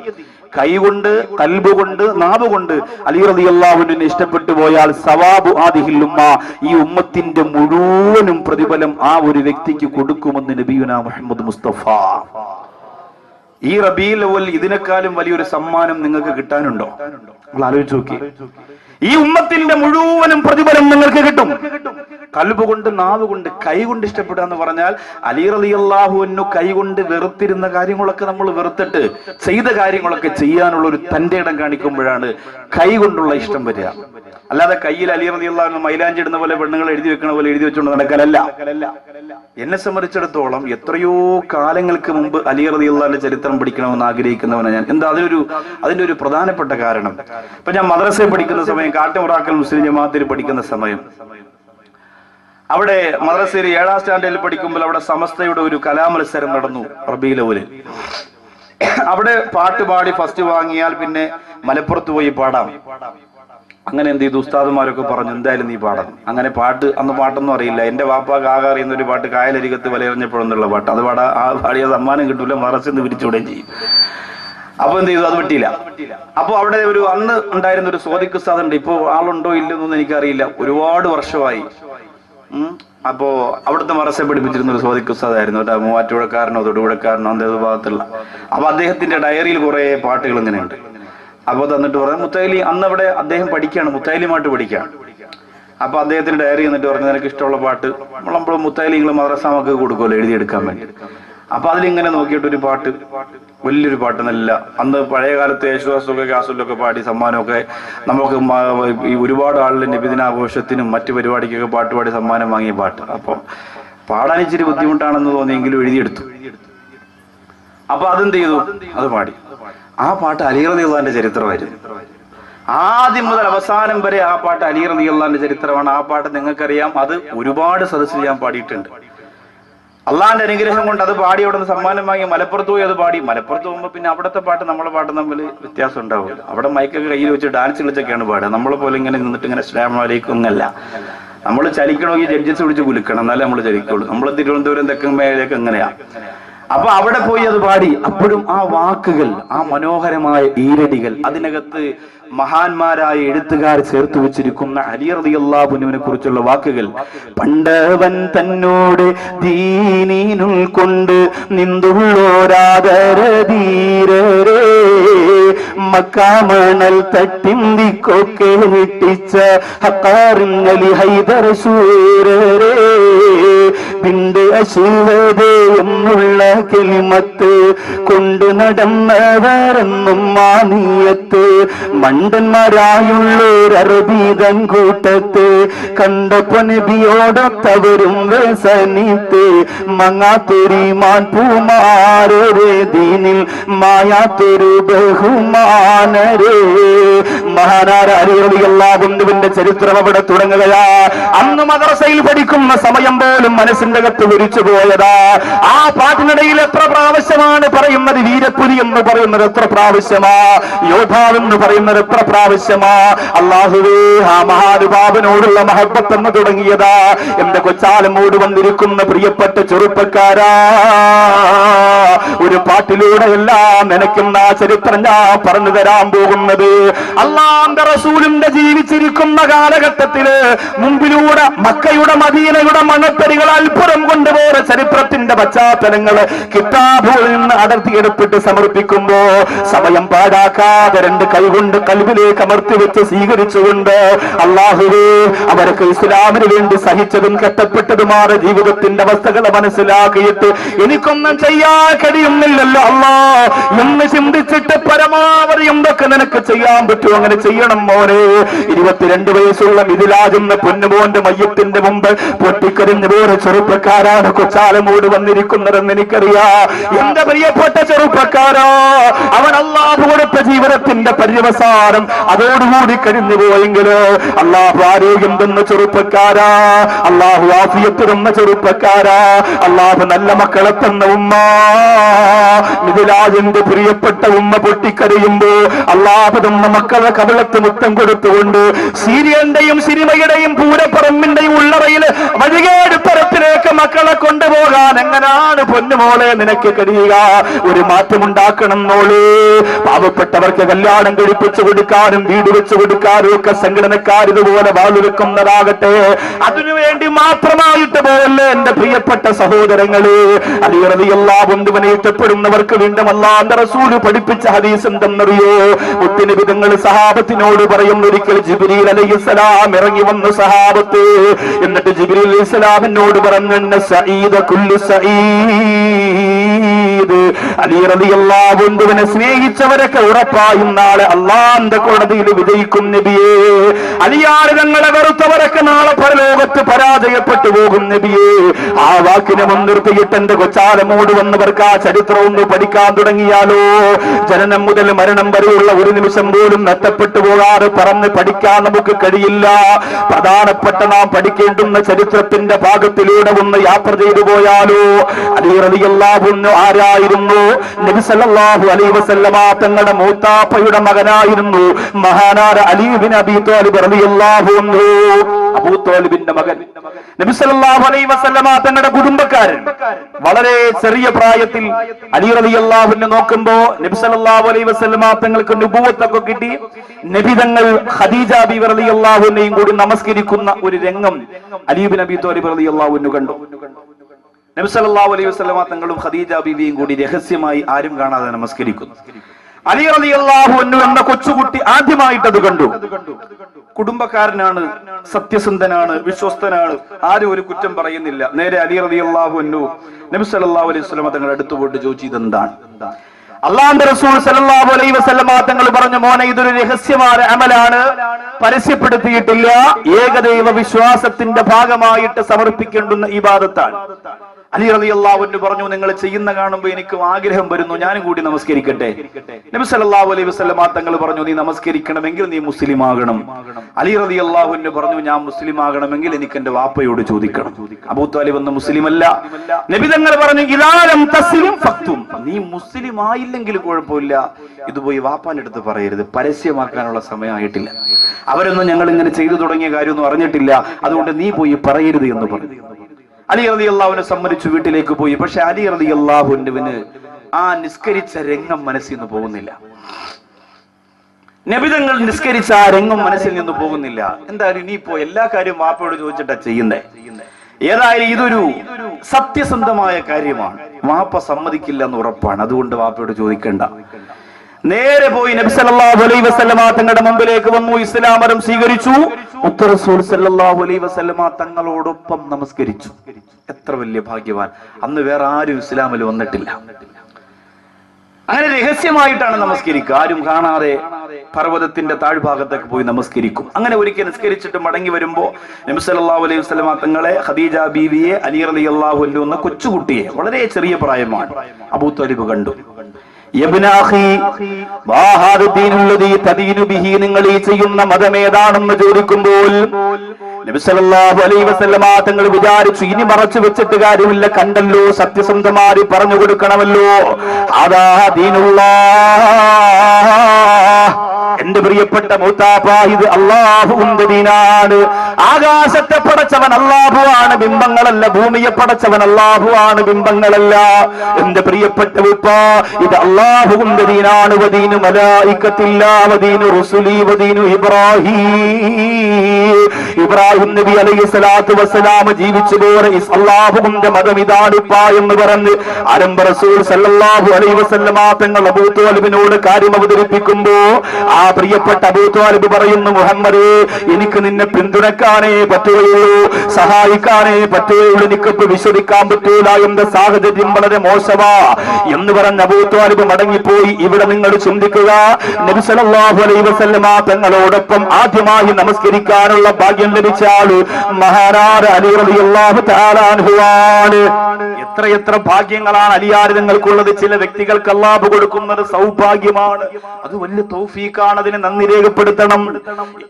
കൈകൊണ്ട് കൽബുകൊണ്ട് നാവ് കൊണ്ട് അലി റളിയല്ലാഹുവിനെ ഇഷ്ടപ്പെട്ടു പോയാൽ സവാബു ആദിഹിൽ ഉമ്മ ഈ ഉമ്മത്തിന്റെ മുഴുവനും പ്രതിഫലം ആ ഒരു വ്യക്തിക്ക് കൊടുക്കുമെന്ന് നബിയുന മുഹമ്മദ് മുസ്തഫ. ഈ റബീൽ അവൽ ഇതിനേക്കാളും വലിയൊരു സമ്മാനം നിങ്ങൾക്ക് കിട്ടാനുണ്ടോ? നിങ്ങൾ നോക്കി ഈ ഉമ്മത്തിന്റെ മുഴുവനും പ്രതിഫലം നിങ്ങൾക്ക് കിട്ടും. കൽബ് കൊണ്ട് നാവ് കൊണ്ട് കൈ കൊണ്ട് ഇഷ്ടപ്പെടുക എന്ന് പറഞ്ഞാൽ അലി റളിയല്ലാഹുവിനു കൈ കൊണ്ട് വെറുത്തിരുന്ന കാര്യങ്ങളൊക്കെ നമ്മൾ വെറുത്തിട്ട് ചെയ്ത കാര്യങ്ങളൊക്കെ ചെയ്യാനുള്ള ഒരു തന്റെ ഇടം കാണിക്കുമ്പോഴാണ് കൈ കൊണ്ടുള്ള ഇഷ്ടം വരിക. അല്ലാതെ കയ്യിൽ അലി റളിയല്ലാഹു മൈലാഞ്ചി ഇടുന്ന പോലെ പെണ്ണുങ്ങൾ എഴുതി വെക്കണ പോലെ എഴുതി വെച്ചുകൊണ്ട് നടക്കലല്ല. എന്നെ സംബന്ധിച്ചിടത്തോളം എത്രയോ കാലങ്ങൾക്ക് മുമ്പ് അലി റളിയല്ലാഹുവിന്റെ ചരിത്രം പഠിക്കണമെന്ന് ആഗ്രഹിക്കുന്നവനാണ് ഞാൻ. എന്താ അതിനൊരു അതിന്റെ ഒരു പ്രധാനപ്പെട്ട കാരണം? ഇപ്പൊ ഞാൻ മദ്രസയിൽ പഠിക്കുന്ന സമയം കാട്ടുമുറാക്കൽ മുസ്ലിം ജമാഅത്തിൽ പഠിക്കുന്ന സമയം. അവിടെ മദ്രസയിൽ ഏഴാം സ്റ്റാൻഡേർഡിൽ പഠിക്കുമ്പോൾ അവിടെ സമസ്തയുടെ ഒരു കലാമത്സരം നടന്നു റബീലൂരിൽ അവിടെ പാട്ട് പാടി ഫസ്റ്റ് വാങ്ങിയാൽ പിന്നെ മലപ്പുറത്ത് പോയി പാടാം. അങ്ങനെ എന്ത് ചെയ്തു? ഉസ്താദുമാരൊക്കെ പറഞ്ഞു എന്തായാലും നീ പാടാം. അങ്ങനെ പാട്ട് അന്ന് പാട്ടൊന്നും അറിയില്ല. എന്റെ വാപ്പാക്ക് ആകെ അറിയുന്ന ഒരു പാട്ട് കായലരികത്ത് വലയെറിഞ്ഞപ്പോഴെന്നുള്ള പാട്ട്. അത് പാടാ ആ പാടിയ സമ്മാനം കിട്ടൂല മറച്ചെന്ന് പിരിച്ചുവിടുകയും ചെയ്യും. അപ്പൊ എന്ത് ചെയ്തു? അത് പറ്റിയില്ല അപ്പൊ അവിടെ ഒരു അന്ന് ഉണ്ടായിരുന്ന ഒരു സോദിക്ക് ഉസ്താദ് ഉണ്ട്. ഇപ്പൊ ആളുണ്ടോ ഇല്ലെന്നൊന്നും എനിക്കറിയില്ല. ഒരുപാട് വർഷമായി. അപ്പോ അവിടുത്തെ മറസെ പഠിപ്പിച്ചിരുന്ന ഒരു സ്വാദിഖ് ഉസ്താദായിരുന്നു. കേട്ടോ മൂവാറ്റുപുഴക്കാരനോ തൊടുപുഴക്കാരനോ അന്തേ ഭാഗത്തുള്ള. അപ്പൊ അദ്ദേഹത്തിന്റെ ഡയറിയിൽ കുറെ പാട്ടുകൾ ഇങ്ങനെയുണ്ട്. അപ്പൊ തന്നിട്ട് പറയാം മുത്തൈലി അന്ന് അവിടെ അദ്ദേഹം പഠിക്കുകയാണ് മുത്തൈലിയുമായിട്ട് പഠിക്കുകയാണ് അപ്പൊ അദ്ദേഹത്തിന്റെ ഡയറി എന്നിട്ട് പറഞ്ഞു നിനക്ക് ഇഷ്ടമുള്ള പാട്ട്? നമ്മൾ മുത്തൈലിങ്ങൾ മദ്രസ നമുക്ക് കൊടുക്കുമല്ലോ എഴുതിയെടുക്കാൻ വേണ്ടി. അപ്പൊ അതിലിങ്ങനെ നോക്കിയിട്ട് ഒരു പാട്ട്. വലിയൊരു പാട്ട് നല്ല. അന്ന് പഴയ കാലത്ത് യേശുദാസൊക്കെ കാസുലൊക്കെ പാടി സമ്മാനമൊക്കെ നമുക്ക് ഈ ഒരുപാട് ആളുടെ നബിദിനാഘോഷത്തിനും മറ്റു പരിപാടിക്കൊക്കെ പാട്ട് പാടി സമ്മാനം വാങ്ങിയ പാട്ട്. അപ്പൊ പാടാൻ ഇച്ചിരി ബുദ്ധിമുട്ടാണെന്ന് തോന്നിയെങ്കിലും എഴുതിയെടുത്തു. അപ്പൊ അതെന്ത് ചെയ്തു? അത് പാടി. ആ പാട്ട് അലി റളിയല്ലാഹുവിന്റെ ചരിത്രമായിരുന്നു. ആദ്യം മുതൽ അവസാനം വരെ ആ പാട്ട് അലി റളിയല്ലാഹുവിന്റെ ചരിത്രമാണ്. ആ പാട്ട് നിങ്ങൾക്കറിയാം. അത് ഒരുപാട് സദസ്സിൽ ഞാൻ പാടിയിട്ടുണ്ട്. അള്ളാന്റെ അനുഗ്രഹം കൊണ്ട് അത് പാടി അവിടെ നിന്ന് സമ്മാനം വാങ്ങി മലപ്പുറത്ത് പോയി അത് പാടി. മലപ്പുറത്ത് പോകുമ്പോൾ പിന്നെ അവിടുത്തെ പാട്ട് നമ്മളെ പാട്ട് തമ്മിൽ വ്യത്യാസം ഉണ്ടാവും. അവിടെ മൈക്കൊക്കെ കയ്യിൽ വെച്ച് ഡാൻസ് കളിച്ചൊക്കെയാണ് പാടുക. നമ്മളെ പോലെ ഇങ്ങനെ നിന്നിട്ട് ഇങ്ങനെ സ്ലാമലേക്കും എന്നല്ല. നമ്മൾ ചലിക്കണമെങ്കിൽ ജഡ്ജസ് വിളിച്ച് കുലുക്കണം. എന്നാലേ നമ്മൾ ചലിക്കുള്ളൂ. നമ്മൾ തിരുവനന്തപുരം തെക്കൻ എങ്ങനെയാ അപ്പൊ അവിടെ പോയി അത് പാടി. അപ്പോഴും ആ വാക്കുകൾ ആ മനോഹരമായ ഈരടികൾ അതിനകത്ത് മഹാന്മാരായ എഴുത്തുകാർ ചേർത്ത് വെച്ചിരിക്കുന്ന അലി റളിയല്ലാഹുവിനെ കുറിച്ചുള്ള വാക്കുകൾ. പണ്ടവൻ തന്നോട് ദീനീനുൾ കൊണ്ട് നിന്തുള്ളോരാദരധീരരേ മക്കാമണൽ തട്ടിന്തിക്കൊക്കെ വിട്ടിച്ച ഹക്കാറിങ്ങലി ഹൈദർ ശൂരരേ പിണ്ട് അശുവതേ എന്നുള്ള കെളിമത്ത് കൊണ്ട് നടന്നവരെന്നും മാനീയത്ത് മണ്ടന്മാരായുള്ളൊരറബീതൻ കൂട്ടത്ത് കണ്ടപ്പോ നബിയോടൊത്തവരും വ്യസനിത്ത് മങ്ങാത്തൊരിമാൻ പൂമാരേ ദീനിൽ മായാത്തൊരു ബഹുമാനരേ. മഹാനാര അലിയുള്ള ബന്ധുവിന്റെ ചരിത്രം അവിടെ തുടങ്ങുകയാ. അന്ന് മദ്രസയിൽ പഠിക്കുന്ന സമയം പോലും മനസ്സിന്റെ നരകത്തിന്റെ കത്ത് വിരിച്ചു പോയതാ. ആ പാട്ടിനിടയിൽ എത്ര പ്രാവശ്യമാണ് പറയുന്നത് വീരപ്പുലി എന്ന് പറയുന്നത് എത്ര പ്രാവശ്യമാ? യോദ്ധാവ് എന്ന് പറയുന്നത് എത്ര പ്രാവശ്യമാ? അള്ളാഹുവേ ആ മഹാനുഭാവനോടുള്ള മഹബത്ത് എന്ന് തുടങ്ങിയതാ. എന്റെ കൊച്ചാലമോട് വന്നിരിക്കുന്ന പ്രിയപ്പെട്ട ചെറുപ്പക്കാരാ. ഒരു പാട്ടിലൂടെ എല്ലാം നനയ്ക്കുന്ന ചരിത്രം ഞാൻ പറഞ്ഞു തരാൻ പോകുന്നത്. അള്ളാന്റെ റസൂലിന്റെ ജീവിച്ചിരിക്കുന്ന കാലഘട്ടത്തിൽ മുമ്പിലൂടെ മക്കയുടെ മദീനയുടെ മണത്തരികൾ അത്ഭുതം കൊണ്ടുപോയ ചരിത്രത്തിന്റെ പശ്ചാത്തലങ്ങൾ കിതാബുകളിൽ നിന്ന് അടർത്തിയെടുപ്പിട്ട് സമർപ്പിക്കുമ്പോ സമയം പാടാക്കാതെ രണ്ട് കൈകൊണ്ട് കൽവിലേക്ക് അമർത്തി വെച്ച് സ്വീകരിച്ചുകൊണ്ട് അള്ളാഹുവേ അവർക്ക് ഇസ്ലാമിന് വേണ്ടി സഹിച്ചതും കെട്ടപ്പെട്ടതുമായ ജീവിതത്തിന്റെ അവസ്ഥകളെ മനസ്സിലാക്കിയിട്ട് എനിക്കൊന്നും ചെയ്യാൻ കഴിയുന്നില്ലല്ലോ അള്ളാ. എന്ന് ചിന്തിച്ചിട്ട് പരമാവധി എന്തൊക്കെ നിനക്ക് ചെയ്യാൻ പറ്റുമോ അങ്ങനെ ചെയ്യണം മോനെ. ഇരുപത്തിരണ്ട് വയസ്സുള്ള മിഥിലാജ് എന്ന പൊന്നുമോന്റെ മയ്യത്തിന്റെ മുമ്പ് പൊട്ടിക്കരിഞ്ഞ് വേറെ ചെറുപ്പക്കാരാണ് കൊച്ചാലമോട് വന്നിരിക്കുന്നതെന്ന് എനിക്കറിയാ. എന്റെ പ്രിയപ്പെട്ട ചെറുപ്പക്കാരോ അവൻ അള്ളാഹു കൊടുത്ത ജീവിതത്തിന്റെ പര്യവസാനം അതോടുകൂടി കഴിഞ്ഞു പോയെങ്കിൽ അള്ളാഹു ആരോഗ്യം തന്ന ചെറുപ്പക്കാരാ അള്ളാഹു ആഫിയത്ത് തന്ന ചെറുപ്പക്കാരാ അള്ളാഹു നല്ല മക്കളെ തന്ന ഉമ്മ. മിഥിലാജിന്റെ പ്രിയപ്പെട്ട ഉമ്മ പൊട്ടിക്കരയുമ്പോ അള്ളാഹു തന്ന മക്കളെ കവിളത്ത് മുത്തം കൊടുത്തുകൊണ്ട് സീരിയലിന്റെയും സിനിമയുടെയും പൂരപ്പറമ്പിന്റെയും ഉള്ളറയിൽ വഴികേട് തരത്തിലേക്ക് മക്കളെ കൊണ്ടുപോകാൻ എങ്ങനാണ് പൊന്നുമോളെ നിനക്ക് കഴിയുക? ഒരു മാറ്റമുണ്ടാക്കണം നോളേ പാവപ്പെട്ടവർക്ക് കല്യാണം കഴിപ്പിച്ചു കൊടുക്കാനും വീട് വെച്ചു കൊടുക്കാനും ഒക്കെ സംഘടനക്കാർ ഇതുപോലെ വാളുവെക്കുന്നതാകട്ടെ അതിനുവേണ്ടി മാത്രമായിട്ട് പോയല്ലേ എന്റെ പ്രിയപ്പെട്ട സഹോദരങ്ങളെ. അലിയറിയല്ലാ ബന്ധുവിനെ ഇഷ്ടപ്പെടുന്നവർക്ക് വീണ്ടും അല്ലാന്റെ റസൂൽ പഠിപ്പിച്ച ഹദീസ് എന്തെന്നറിയോ? മുത്തിന് വിധങ്ങൾ സഹാബത്തിനോട് പറയും ഒരിക്കൽ ജിബിരിൽ അലൈഹിസ്സലാം ഇറങ്ങി വന്നു സഹാബത്ത്. എന്നിട്ട് ജിബിരിൽ അലൈഹി സ്വലാമിനോട് പറഞ്ഞു "ഇന്ന സഈദ കുല്ലു സഈദ് അലി റളിയല്ലാഹു സ്നേഹിച്ചവരൊക്കെ ഉറപ്പായും നാളെ അള്ളാന്റെ കോടതിയിൽ വിജയിക്കും നബിയേ. അലിയാറ് ഞങ്ങളെ വെറുത്തവരൊക്കെ നാളെ പരലോകത്ത് പരാജയപ്പെട്ടു പോകും നബിയേ. ആ വാക്കിനെ മുൻനിർത്തിയിട്ട് എന്റെ കൊച്ചാലമോട് വന്നവർക്ക് ആ ചരിത്രം ഒന്ന് പഠിക്കാൻ തുടങ്ങിയാലോ? ജനനം മുതൽ മരണം വരെയുള്ള ഒരു നിമിഷം പോലും നഷ്ടപ്പെട്ടു പോകാതെ പറന്ന് പഠിക്കാൻ നമുക്ക് കഴിയില്ല. പ്രധാനപ്പെട്ട നാം പഠിക്കേണ്ടുന്ന ചരിത്രത്തിന്റെ ഭാഗത്തിലൂടെ ഒന്ന് യാത്ര ചെയ്തു പോയാലോ? അലി റളിയല്ലാഹു അൻഹു ആരായിരുന്നു നബി സല്ലല്ലാഹു അലൈഹി വസല്ലമ തങ്ങളുടെ മൂത്താപ്പയുടെ മകനായിരുന്നു. മഹാനാര അലി ബിൻ അബി ത്വാലിബ് റളിയല്ലാഹു അൻഹു. അബൂ ത്വാലിബിന്റെ മകൻ. നബി സല്ലല്ലാഹു അലൈഹി വസല്ലമ തങ്ങളുടെ കുടുംബക്കാരൻ. വളരെ ചെറിയ പ്രായത്തിൽ അലി റളിയല്ലാഹു അൻഹു നോക്കുമ്പോ സല്ലല്ലാഹു അലൈഹി വസല്ലമ തങ്ങൾക്ക് നുബുവത്തൊക്കെ കിട്ടി. നബി തങ്ങൾ ഖദീജ ബി റളിയല്ലാഹു അൻഹയും കൂടി നമസ്കരിക്കുന്ന ഒരു രംഗം അലി ബിൻ അബി തോലിബ് റളിയല്ലാഹു അൻഹു കണ്ടു. നബി സല്ലല്ലാഹു അലൈഹി വസല്ലമ തങ്ങളും ഖദീജ ബീവിയും കൂടി രഹസ്യമായി ആരും കാണാതെ നമസ്കരിക്കുന്നു. അലി റളിയല്ലാഹു അൻഹു എന്ന കൊച്ചുകുട്ടി ആദ്യമായിട്ട് അത് കണ്ടു. കുടുംബക്കാരനാണ് സത്യസന്ധനാണ് വിശ്വസ്തനാണ് ആരും ഒരു കുറ്റം പറയുന്നില്ല. നേരെ അലി റളിയല്ലാഹു അൻഹു നബി സല്ലല്ലാഹു അലൈഹി വസല്ലമ തങ്ങളുടെ അടുത്ത് പോയിട്ട് ചോദിച്ചു ഇതെന്താണ്? അള്ളാന്റെ റസൂൽ സല്ലല്ലാഹു അലൈഹി വസല്ലമ തങ്ങൾ പറഞ്ഞു മോനെ ഇതൊരു രഹസ്യമായ അമലാണ്. പരസ്യപ്പെടുത്തിയിട്ടില്ല. ഏകദൈവ വിശ്വാസത്തിന്റെ ഭാഗമായിട്ട് സമർപ്പിക്കേണ്ടുന്ന ഇബാദത്താണ്. അലി അലി അള്ളാഹുവിന് പറഞ്ഞു നിങ്ങൾ ചെയ്യുന്ന കാണുമ്പോൾ എനിക്കും ആഗ്രഹം വരുന്നു ഞാനും കൂടി നമസ്കരിക്കട്ടെ. നബി സല്ലല്ലാഹു അലൈഹി വസല്ലമ തങ്ങൾ പറഞ്ഞു നീ നമസ്കരിക്കണമെങ്കിൽ നീ മുസ്ലിം ആകണം അലി അലി അള്ളാഹുവിന് പറഞ്ഞു ഞാൻ മുസ്ലിം ആകണമെങ്കിൽ എനിക്ക് എന്റെ വാപ്പയോട് ചോദിക്കണം. അബൂ എന്ന മുസ്ലിം അല്ല നബി തങ്ങൾ പറഞ്ഞു ഇലാലം തസ്ലിം ഫക്തും. നീ മുസ്ലിം ആയില്ലെങ്കിൽ കുഴപ്പമില്ല. ഇത് പോയി വാപ്പാന്റെ അടുത്ത് പറയരുത് പരസ്യമാക്കാനുള്ള സമയമായിട്ടില്ല. അവരൊന്നും ഞങ്ങൾ ഇങ്ങനെ ചെയ്തു തുടങ്ങിയ കാര്യമൊന്നും അറിഞ്ഞിട്ടില്ല. അതുകൊണ്ട് നീ പോയി പറയരുത് എന്ന് പറഞ്ഞു. അലി അലി അള്ളാഹുവിനെ സമ്മതിച്ചു വീട്ടിലേക്ക് പോയി. പക്ഷെ അലി അലി അള്ളാഹുവിന് ആ നിസ്കരിച്ച രംഗം മനസ്സിൽ നിന്ന് പോകുന്നില്ല. നബിതങ്ങൾ നിസ്കരിച്ച ആ രംഗം മനസ്സിൽ നിന്ന് പോകുന്നില്ല. എന്തായാലും ഇനിയിപ്പോ എല്ലാ കാര്യവും വാപ്പയോട് ചോദിച്ചിട്ടാ ചെയ്യുന്നേ. ഏതായാലും ഇതൊരു സത്യസന്ധമായ കാര്യമാണ്. വാപ്പ സമ്മതിക്കില്ല എന്ന് ഉറപ്പാണ്. അതുകൊണ്ട് വാപ്പയോട് ചോദിക്കേണ്ട. നേരെ പോയി നബി സല്ലല്ലാഹു അലൈഹി വസല്ലമ തങ്ങളുടെ മുമ്പിലേക്ക് വന്നു ഇസ്ലാം മതം സ്വീകരിച്ചു. മുത്തറസൂൽ സല്ലല്ലാഹു അലൈഹി വസല്ലമ തങ്ങളോടൊപ്പം നമസ്കരിച്ചു. എത്ര വലിയ ഭാഗ്യവാൻ. അന്ന് വേറെ ആരും ഇസ്ലാമിൽ വന്നിട്ടില്ല. അങ്ങനെ രഹസ്യമായിട്ടാണ് നമസ്കരിക്കുക. ആരും കാണാതെ പർവതത്തിന്റെ താഴ്ഭാഗത്തേക്ക് പോയി നമസ്കരിക്കും. അങ്ങനെ ഒരിക്കൽ നിസ്കരിച്ചിട്ട് മടങ്ങി വരുമ്പോ നബി സല്ലല്ലാഹു അലൈഹി വസല്ലമ തങ്ങളെ ഖദീജ ബീവിയെ അലി റളിയല്ലാഹു അള്ളാഹു എന്ന കൊച്ചുകുട്ടിയെ വളരെ ചെറിയ പ്രായമാണ് അബൂ താലിബ് കണ്ടു. നിങ്ങൾ ഈ ചെയ്യുന്ന മതമേതാണെന്ന് ചോദിക്കുമ്പോൾ തങ്ങൾ വിചാരിച്ചു ഇനി മറച്ചു വെച്ചിട്ട് കാര്യമില്ല കണ്ടല്ലോ സത്യസന്ധമാരി പറഞ്ഞു കൊടുക്കണമല്ലോ. അതാ ദീനുള്ള എന്റെ പ്രിയപ്പെട്ട മൂത്താപ്പ ഇത് അള്ളാഹുവിന്റെ ദീനാണ് ആകാശത്തെ പടച്ചവൻ അള്ളാഹുവാണ് ബിംബങ്ങളല്ല ഭൂമിയെ പടച്ചവൻ അള്ളാഹുവാണ് ബിംബങ്ങളല്ല. എന്റെ പ്രിയപ്പെട്ട ഉപ്പ ഇത് അള്ളാഹുവിന്റെ ദീനാണ് വദീനു മലായിക്കത്തില്ല വദീനു റുസുലി വദീനു ഇബ്രാഹിം. ഇബ്രാഹിം നബി അലൈഹി സ്വലാത്തു വസ്സലാം ജീവിച്ചു പോരെ അള്ളാഹുവിന്റെ മതം ഇതാണിപ്പ എന്ന് പറഞ്ഞ് ആരംഭ റസൂൽ സല്ലല്ലാഹു അലൈഹി വസല്ലമ തങ്ങൾ അബൂ ത്വാലിബിനോട് കാര്യം അവതരിപ്പിക്കുമ്പോ ആ പ്രിയപ്പെട്ട അബൂത്വാലിബ് പറയുന്നു മുഹമ്മദേ എനിക്ക് നിന്നെ പിന്തുണക്കാനേ പറ്റുകയുള്ളൂ സഹായിക്കാനേ പറ്റുകയുള്ളൂ എനിക്കിപ്പോ വിശ്വസിക്കാൻ പറ്റൂല എന്ന സാഹചര്യം വളരെ മോശമാ എന്ന് പറഞ്ഞ അബൂത്വാലിബ് മടങ്ങിപ്പോയി. ഇവിടെ നിങ്ങൾ ചിന്തിക്കുക വസല്ലമ തങ്ങളോടൊപ്പം ആദ്യമായി നമസ്കരിക്കാനുള്ള ഭാഗ്യം ലഭിച്ച ആൾ അലി റബിയുള്ള എത്രയെത്ര ഭാഗ്യങ്ങളാണ് അലിയാർ നിങ്ങൾക്കുള്ളത് ചില വ്യക്തികൾക്ക് അല്ലാഹു കൊടുക്കുന്നത് സൗഭാഗ്യമാണ്. അത് വലിയ തൗഫീഖാണ്. അതിനെ നന്ദി രേഖപ്പെടുത്തണം.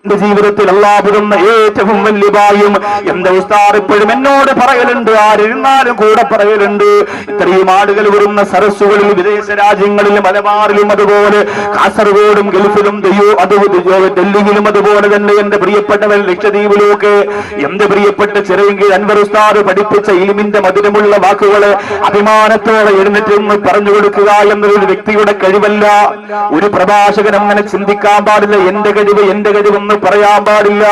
എന്റെ ജീവിതത്തിൽ അല്ലാഹു തന്ന ഏറ്റവും വലിയ ഭാഗ്യം എന്റെ ഉസ്താർ ഇപ്പോഴും എന്നോട് പറയലുണ്ട്. ആരെഴുന്നാലും കൂടെ പറയലുണ്ട്. ഇത്രയും ആടുകൾ വരുന്ന സരസ്സുകളിൽ വിദേശ രാജ്യങ്ങളിലും മലബാറിലും അതുപോലെ കാസർഗോഡും ഗൾഫിലും ഡൽഹിയിലും അതുപോലെ തന്നെ എന്റെ പ്രിയപ്പെട്ടവൻ ലക്ഷദ്വീപിലും ഒക്കെ. എന്റെ പ്രിയപ്പെട്ട ചെറിയ അൻവർ ഉസ്താദ് പഠിപ്പിച്ച ഇലിമിന്റെ മധുരമുള്ള വാക്കുകൾ അഭിമാനത്തോടെ എഴുന്നേറ്റ് നിന്ന് പറഞ്ഞു കൊടുക്കുക എന്നൊരു വ്യക്തിയുടെ കഴിവല്ല. ഒരു പ്രഭാഷകൻ അങ്ങനെ ചിന്തിക്കാൻ പാടില്ല. എന്റെ കഴിവ് എന്റെ കഴിവെന്ന് പറയാൻ പാടില്ല.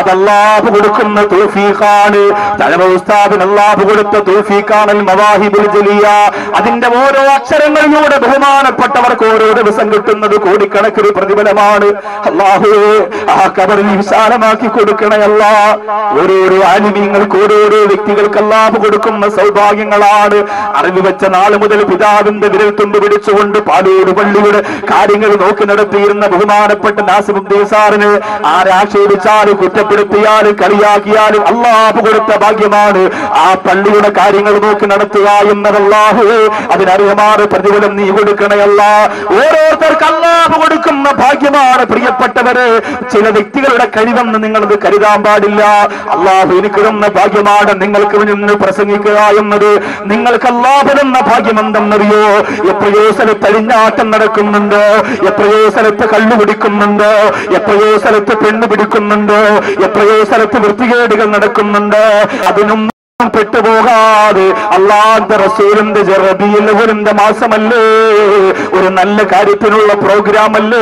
അത് അല്ലാഹു കൊടുക്കുന്ന തൗഫീഖാണ്. തലവ ഉസ്താദിന് അല്ലാഹു കൊടുത്ത തൗഫീഖാണ് മവാഹിബുൽ ജലിയ. അതിന്റെ ഓരോ അക്ഷരങ്ങളിലൂടെ ബഹുമാനപ്പെട്ടവർക്ക് ഓരോ ദിവസം കിട്ടുന്നത് കോടിക്കണക്കിന് പ്രതിഫലമാണ്. അള്ളാഹു ആ കബറിൽ വിശാലമാക്കി കൊടുക്കണയല്ല. ഓരോരോ ആലിമീങ്ങൾക്ക് ഓരോരോ വ്യക്തികൾക്ക് അല്ലാഹു കൊടുക്കുന്ന സൗഭാഗ്യങ്ങളാണ് അറിവ് വെച്ച നാൾ മുതൽ പിതാവിന്റെ വിരൽ തുമ്പ് പിടിച്ചുകൊണ്ട് പാലൂർ പള്ളിയുടെ കാര്യങ്ങൾ നോക്കി നടത്തിയിരുന്ന ബഹുമാനപ്പെട്ട നാസിമുദ്ദീൻ സാറിന് ആരാക്ഷേപിച്ചാലും കുറ്റപ്പെടുത്തിയാലും കളിയാക്കിയാലും അള്ളാഹു കൊടുത്ത ഭാഗ്യമാണ് ആ പള്ളിയുടെ കാര്യങ്ങൾ നോക്കി നടത്തുക എന്നതല്ലാഹു. അതിനറിയമാറ് പ്രതിഫലം നീ കൊടുക്കണയല്ല. ഓരോരുത്തർക്ക് അള്ളാഹു കൊടുക്കുന്ന ഭാഗ്യമാണ് പ്രിയപ്പെട്ടവര്. ചില വ്യക്തികളുടെ കഴിവെന്ന് നിങ്ങളത് കരുതാൻ പാടില്ല. അള്ളാഹു എനിക്ക് ഭാഗ്യമാണ് നിങ്ങൾക്ക് നിന്ന് പ്രസംഗിക്കുക എന്നത്. നിങ്ങൾക്ക് അള്ളാഹു തന്ന ഭാഗ്യം എന്തെന്നറിയോ? എത്രയോ സ്ഥലത്ത് അഴിഞ്ഞാട്ടം നടക്കുന്നുണ്ട്. എത്രയോ സ്ഥലത്ത് കള്ളു പിടിക്കുന്നുണ്ട്. സ്ഥലത്ത് പെണ്ണ് പിടിക്കുന്നുണ്ട്. എത്രയോ സ്ഥലത്ത് വൃത്തികേടുകൾ നടക്കുന്നുണ്ട്. അതിനും പെട്ടുപോകാതെ അള്ളാന്റെ റസൂലിന്റെ റബിയുടെ മാസമല്ലേ? ഒരു നല്ല കാര്യത്തിനുള്ള പ്രോഗ്രാം അല്ലേ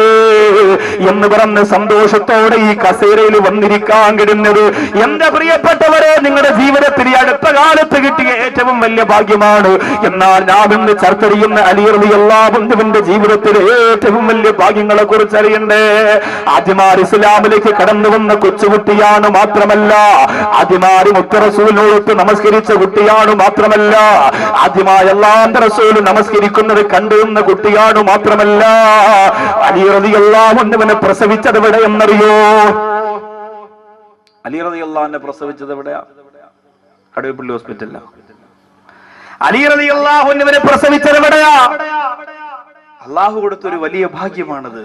എന്ന് പറഞ്ഞ് സന്തോഷത്തോടെ ഈ കസേരയിൽ വന്നിരിക്കാൻ കിടുന്നത്. എന്റെ പ്രിയപ്പെട്ടവരെ നിങ്ങളുടെ കാലത്ത് കിട്ടിയ ഏറ്റവും വലിയ ഭാഗ്യമാണ്. എന്നാൽ ഞാൻ ഇന്ന് ചർച്ച ചെയ്യുന്ന എല്ലാ ബന്ധുവിന്റെ ജീവിതത്തിലെ ഏറ്റവും വലിയ ഭാഗ്യങ്ങളെ കുറിച്ച് അറിയണ്ടേ? ആദ്യമാർ ഇസ്ലാമിലേക്ക് കടന്നു വന്ന കൊച്ചുകുട്ടിയാണ് മാത്രമല്ല. ആദ്യമാരി മുത്തറസൂലിനോടൊത്ത് നമസ്കരിച്ച കുട്ടിയാണ് മാത്രമല്ല. ആദ്യമായി എല്ലാം റസൂൽ നമസ്കരിക്കുന്നത് കണ്ടുവന്ന കുട്ടിയാണ് മാത്രമല്ല. അലിയറി എല്ലാം ബന്ധുവിനെ പ്രസവിച്ചത് എവിടെ എന്നറിയോ അലിറതി എല്ലാം പ്രസവിച്ചത് എവിടെയാ? കടുവപ്പള്ളി ഹോസ്പിറ്റലിലാ അലിറതി അള്ളാഹുന്നവനെ പ്രസവിച്ചത് എവിടെയാ? അള്ളാഹു കൊടുത്തൊരു വലിയ ഭാഗ്യമാണത്.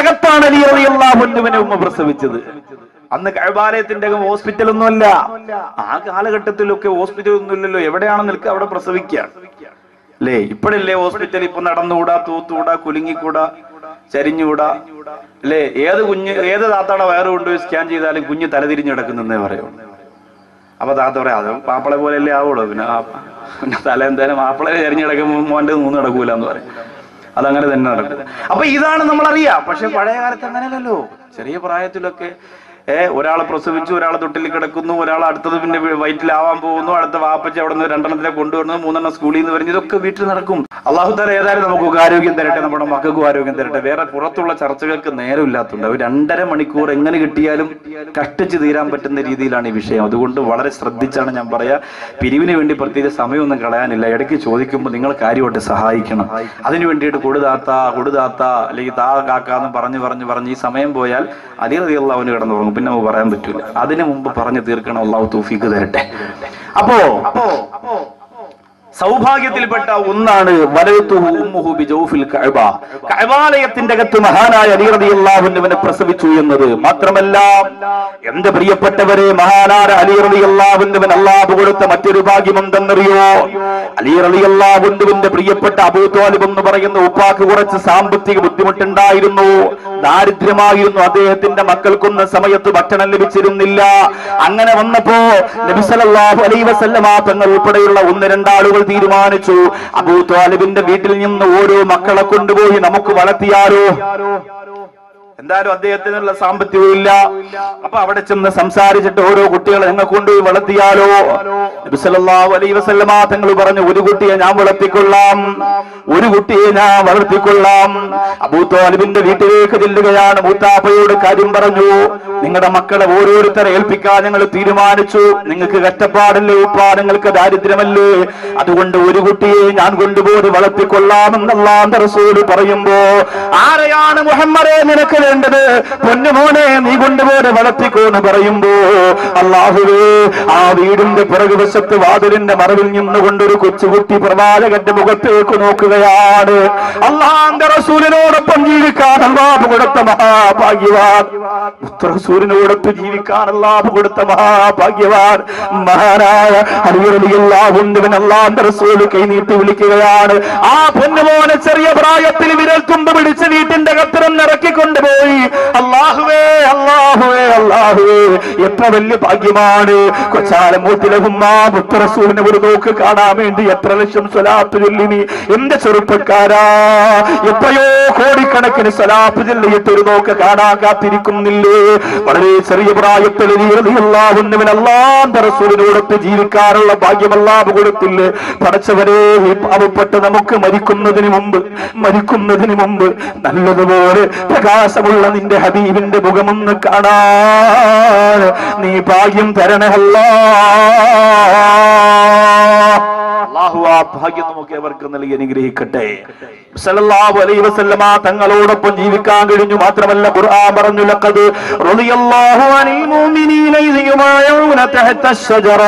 അകത്താണ് അലി ഉമ്മ പ്രസവിച്ചത്. അന്ന് കഴബാലയത്തിന്റെ ഒന്നുമല്ല ആ കാലഘട്ടത്തിലൊക്കെ ഹോസ്പിറ്റൽ ഒന്നും ഇല്ലല്ലോ. എവിടെയാണ് നിൽക്കുക അവിടെ പ്രസവിക്കുക. അല്ലേ ഇപ്പോഴല്ലേ ഹോസ്പിറ്റൽ ഇപ്പൊ നടന്നുകൂടാ തൂത്തുകൂടാ കുലുങ്ങിക്കൂടാ? ചരിഞ്ഞുകൂടാ? അല്ലേ? ഏത് കുഞ്ഞ് ഏത് താത്താടെ വയറ് കൊണ്ടുപോയി സ്കാൻ ചെയ്താലും കുഞ്ഞ് തലതിരിഞ്ഞ് കിടക്കുന്നെന്നേ പറയൂ. അപ്പൊ താത്ത പറയാം അത് മാപ്പിളെ പോലെയല്ലേ ആവുള്ളൂ. പിന്നെ പിന്നെ തല എന്തായാലും മാപ്പിളെ ചരിഞ്ഞ് കിടക്കുമ്പോൾ മോന്റെ മൂന്ന് നടക്കൂല എന്ന് പറയും. അതങ്ങനെ തന്നെ നടക്കും. അപ്പൊ ഇതാണ് നമ്മൾ അറിയാം പക്ഷെ പഴയ കാലത്ത് അങ്ങനെയല്ലല്ലോ. ചെറിയ പ്രായത്തിലൊക്കെ ഏ ഒരാളെ പ്രസവിച്ചു ഒരാൾ തൊട്ടിൽ കിടക്കുന്നു ഒരാൾ അടുത്തത് പിന്നെ വയറ്റിലാവാൻ പോകുന്നു അടുത്ത വാപ്പച്ച അവിടെ നിന്ന് രണ്ടെണ്ണത്തിനെ കൊണ്ടുവരുന്നു മൂന്നെണ്ണം സ്കൂളിൽ നിന്ന് വരുന്നു. ഇതൊക്കെ വീട്ടിൽ നടക്കും. അള്ളാഹു താല ഏതായാലും നമുക്ക് ആരോഗ്യം തരട്ടെ നമ്മുടെ മക്കൾക്കും ആരോഗ്യം തരട്ടെ. വേറെ പുറത്തുള്ള ചർച്ചകൾക്ക് നേരമില്ലാത്തതുണ്ട്. ഒരു രണ്ടര മണിക്കൂർ എങ്ങനെ കിട്ടിയാലും കഷ്ടിച്ച് തീരാൻ പറ്റുന്ന രീതിയിലാണ് ഈ വിഷയം. അതുകൊണ്ട് വളരെ ശ്രദ്ധിച്ചാണ് ഞാൻ പറയാ. പിരിവിന് വേണ്ടി പ്രത്യേക സമയമൊന്നും കളയാനില്ല. ഇടയ്ക്ക് ചോദിക്കുമ്പോൾ നിങ്ങൾ കാര്യമായിട്ട് സഹായിക്കണം. അതിനു വേണ്ടിയിട്ട് കൊടുതാത്ത കൊടുതാത്ത അല്ലെങ്കിൽ താ കാക്ക എന്ന് പറഞ്ഞു പറഞ്ഞു പറഞ്ഞ് ഈ സമയം പോയാൽ അധികം അവന് കിടന്നുറങ്ങും. പിന്നെ പറയാൻ പറ്റൂല. അതിനു മുമ്പ് പറഞ്ഞു തീർക്കണം അള്ളാഹു തൂഫിക്ക് തരട്ടെ. അപ്പോ അപ്പോ സൗഭാഗ്യത്തിൽപ്പെട്ട ഒന്നാണ് കൈവാലയത്തിന്റെ അകത്ത് മഹാനായ അലി റളിയല്ലാഹുവിനെ പ്രസവിച്ചു എന്നത് മാത്രമല്ല എന്റെ പ്രിയപ്പെട്ടവരെ മഹാനായ അലി അള്ളാഹു കൊടുത്ത മറ്റൊരു ഭാഗ്യം എന്തെന്നറിയോ അലി റളിയല്ലാഹുവിന്റെ പ്രിയപ്പെട്ട അബൂത്വാലിബ് എന്ന് പറയുന്ന ഉപ്പാക്ക് കുറച്ച് സാമ്പത്തിക ബുദ്ധിമുട്ടുണ്ടായിരുന്നു. ദാരിദ്ര്യമായിരുന്നു. അദ്ദേഹത്തിന്റെ മക്കൾക്കൊന്ന സമയത്ത് ഭക്ഷണം ലഭിച്ചിരുന്നില്ല. അങ്ങനെ വന്നപ്പോ നബി സല്ലല്ലാഹു അലൈഹി വസല്ലമ തങ്ങൾ ഉൾപ്പെടെയുള്ള ഒന്ന് രണ്ടാളുകൾ തീരുമാനിച്ചു. അബൂ താലിബിന്റെ വീട്ടിൽ നിന്ന് ഓരോ മക്കളെ കൊണ്ടുപോയി നമുക്ക് വളർത്തിയാലോ? എന്തായാലും അദ്ദേഹത്തിനുള്ള സാമ്പത്തികവും ഇല്ല അപ്പൊ അവിടെ ചെന്ന് സംസാരിച്ചിട്ട് ഓരോ കുട്ടികളെ ഞങ്ങൾ കൊണ്ടുപോയി വളർത്തിയാലോ? അലൈഹി വസല്ലമ തങ്ങൾ പറഞ്ഞു ഒരു കുട്ടിയെ ഞാൻ വളർത്തിക്കൊള്ളാം. ഒരു കുട്ടിയെ ഞാൻ വളർത്തിക്കൊള്ളാം. അബൂത്തോലിബിന്റെ വീട്ടിലേക്ക് ചെല്ലുകയാണ്. മൂത്താപ്പയോട് കാര്യം പറഞ്ഞു നിങ്ങളുടെ മക്കളെ ഓരോരുത്തരെ ഏൽപ്പിക്കാൻ ഞങ്ങൾ തീരുമാനിച്ചു. നിങ്ങൾക്ക് കഷ്ടപ്പാടല്ലേ ഉപ്പാ നിങ്ങൾക്ക് ദാരിദ്ര്യമല്ലേ? അതുകൊണ്ട് ഒരു കുട്ടിയെ ഞാൻ കൊണ്ടുപോയി വളർത്തിക്കൊള്ളാം റസൂൽ പറയുമ്പോ ആരെയാണ് മുഹമ്മദെ നിനക്ക് വേണ്ടത് പൊന്നുമോനെ നീ കൊണ്ടുപോലെ വളർത്തിക്കോന്ന് പറയുമ്പോ അള്ളാഹുവേ ആ വീടിന്റെ പിറകുവശത്ത് വാതിലിന്റെ മറവിൽ നിന്നുകൊണ്ടൊരു കൊച്ചുകുട്ടി പ്രവാചകന്റെ മുഖത്തേക്ക് നോക്കുകയാണ്. അള്ളാന്റെ റസൂലിനോടൊപ്പം ജീവിക്കാൻ അള്ളാഹു കൊടുത്ത മഹാഭാഗ്യവാൻ. റസൂലിനോടൊപ്പം ജീവിക്കാൻ അള്ളാഹു കൊടുത്ത മഹാഭാഗ്യവാൻ. മഹാനായ അലിയറിയല്ലാവുണ്ടവൻ അള്ളാന്റെ റസൂൽ കൈനീട്ടി വിളിക്കുകയാണ്. ആ പൊന്നുമോനെ ചെറിയ പ്രായത്തിൽ വിരൽത്തുമ്പ് പിടിച്ച് വീട്ടിന്റെ കത്തിരം ഇറക്കി കൊണ്ടുപോയി അള്ളാഹുവേ അള്ളാഹുവേ അള്ളാഹുവേ. എത്ര വലിയ ഭാഗ്യമാണ്. കൊച്ചാലമൂട്ടിലെ ഉമ്മാ മുത്തറസൂലിനെ ഒരു നോക്ക് കാണാൻ വേണ്ടി എത്ര ലക്ഷം സ്വലാത്ത് ചൊല്ലിനി. എന്റെ ചെറുപ്പക്കാരാ എത്രയോ കോടിക്കണക്കിന് സ്വലാത്ത് ചൊല്ലിയിട്ട് ഒരു നോക്ക് കാണാൻ കാത്തിരിക്കുന്നില്ലേ. വളരെ ചെറിയ പ്രായത്തിൽ അള്ളാഹുന്നവൻ അള്ളാന്റെ റസൂലിനോടൊത്ത് ജീവിക്കാനുള്ള ഭാഗ്യം അല്ലാഹ് കൊടുത്തില്ലേ പടച്ചവരെ പാവപ്പെട്ട് നമുക്ക് മരിക്കുന്നതിന് മുമ്പ് മരിക്കുന്നതിന് മുമ്പ് നല്ലതുപോലെ പ്രകാശമുള്ള നിന്റെ ഹബീബിന്റെ മുഖമൊന്ന് കാണാൻ. നീ ഭാഗ്യം തരണമല്ല. അള്ളാഹു ആ ഭാഗ്യം നമുക്ക് അവർക്ക് നൽകി അനുഗ്രഹിക്കട്ടെ. സല്ലല്ലാഹു അലൈഹി വസല്ലമ തങ്ങളോടൊപ്പം ജീവിക്കാൻ കഴിഞ്ഞു മാത്രമല്ല ഖുർആൻ പറഞ്ഞു ലഖദ് റളിയല്ലാഹു അനിൽ മുഅ്മിനീന ഇദ് യുമായൂന തഹത അശ്ശജറ.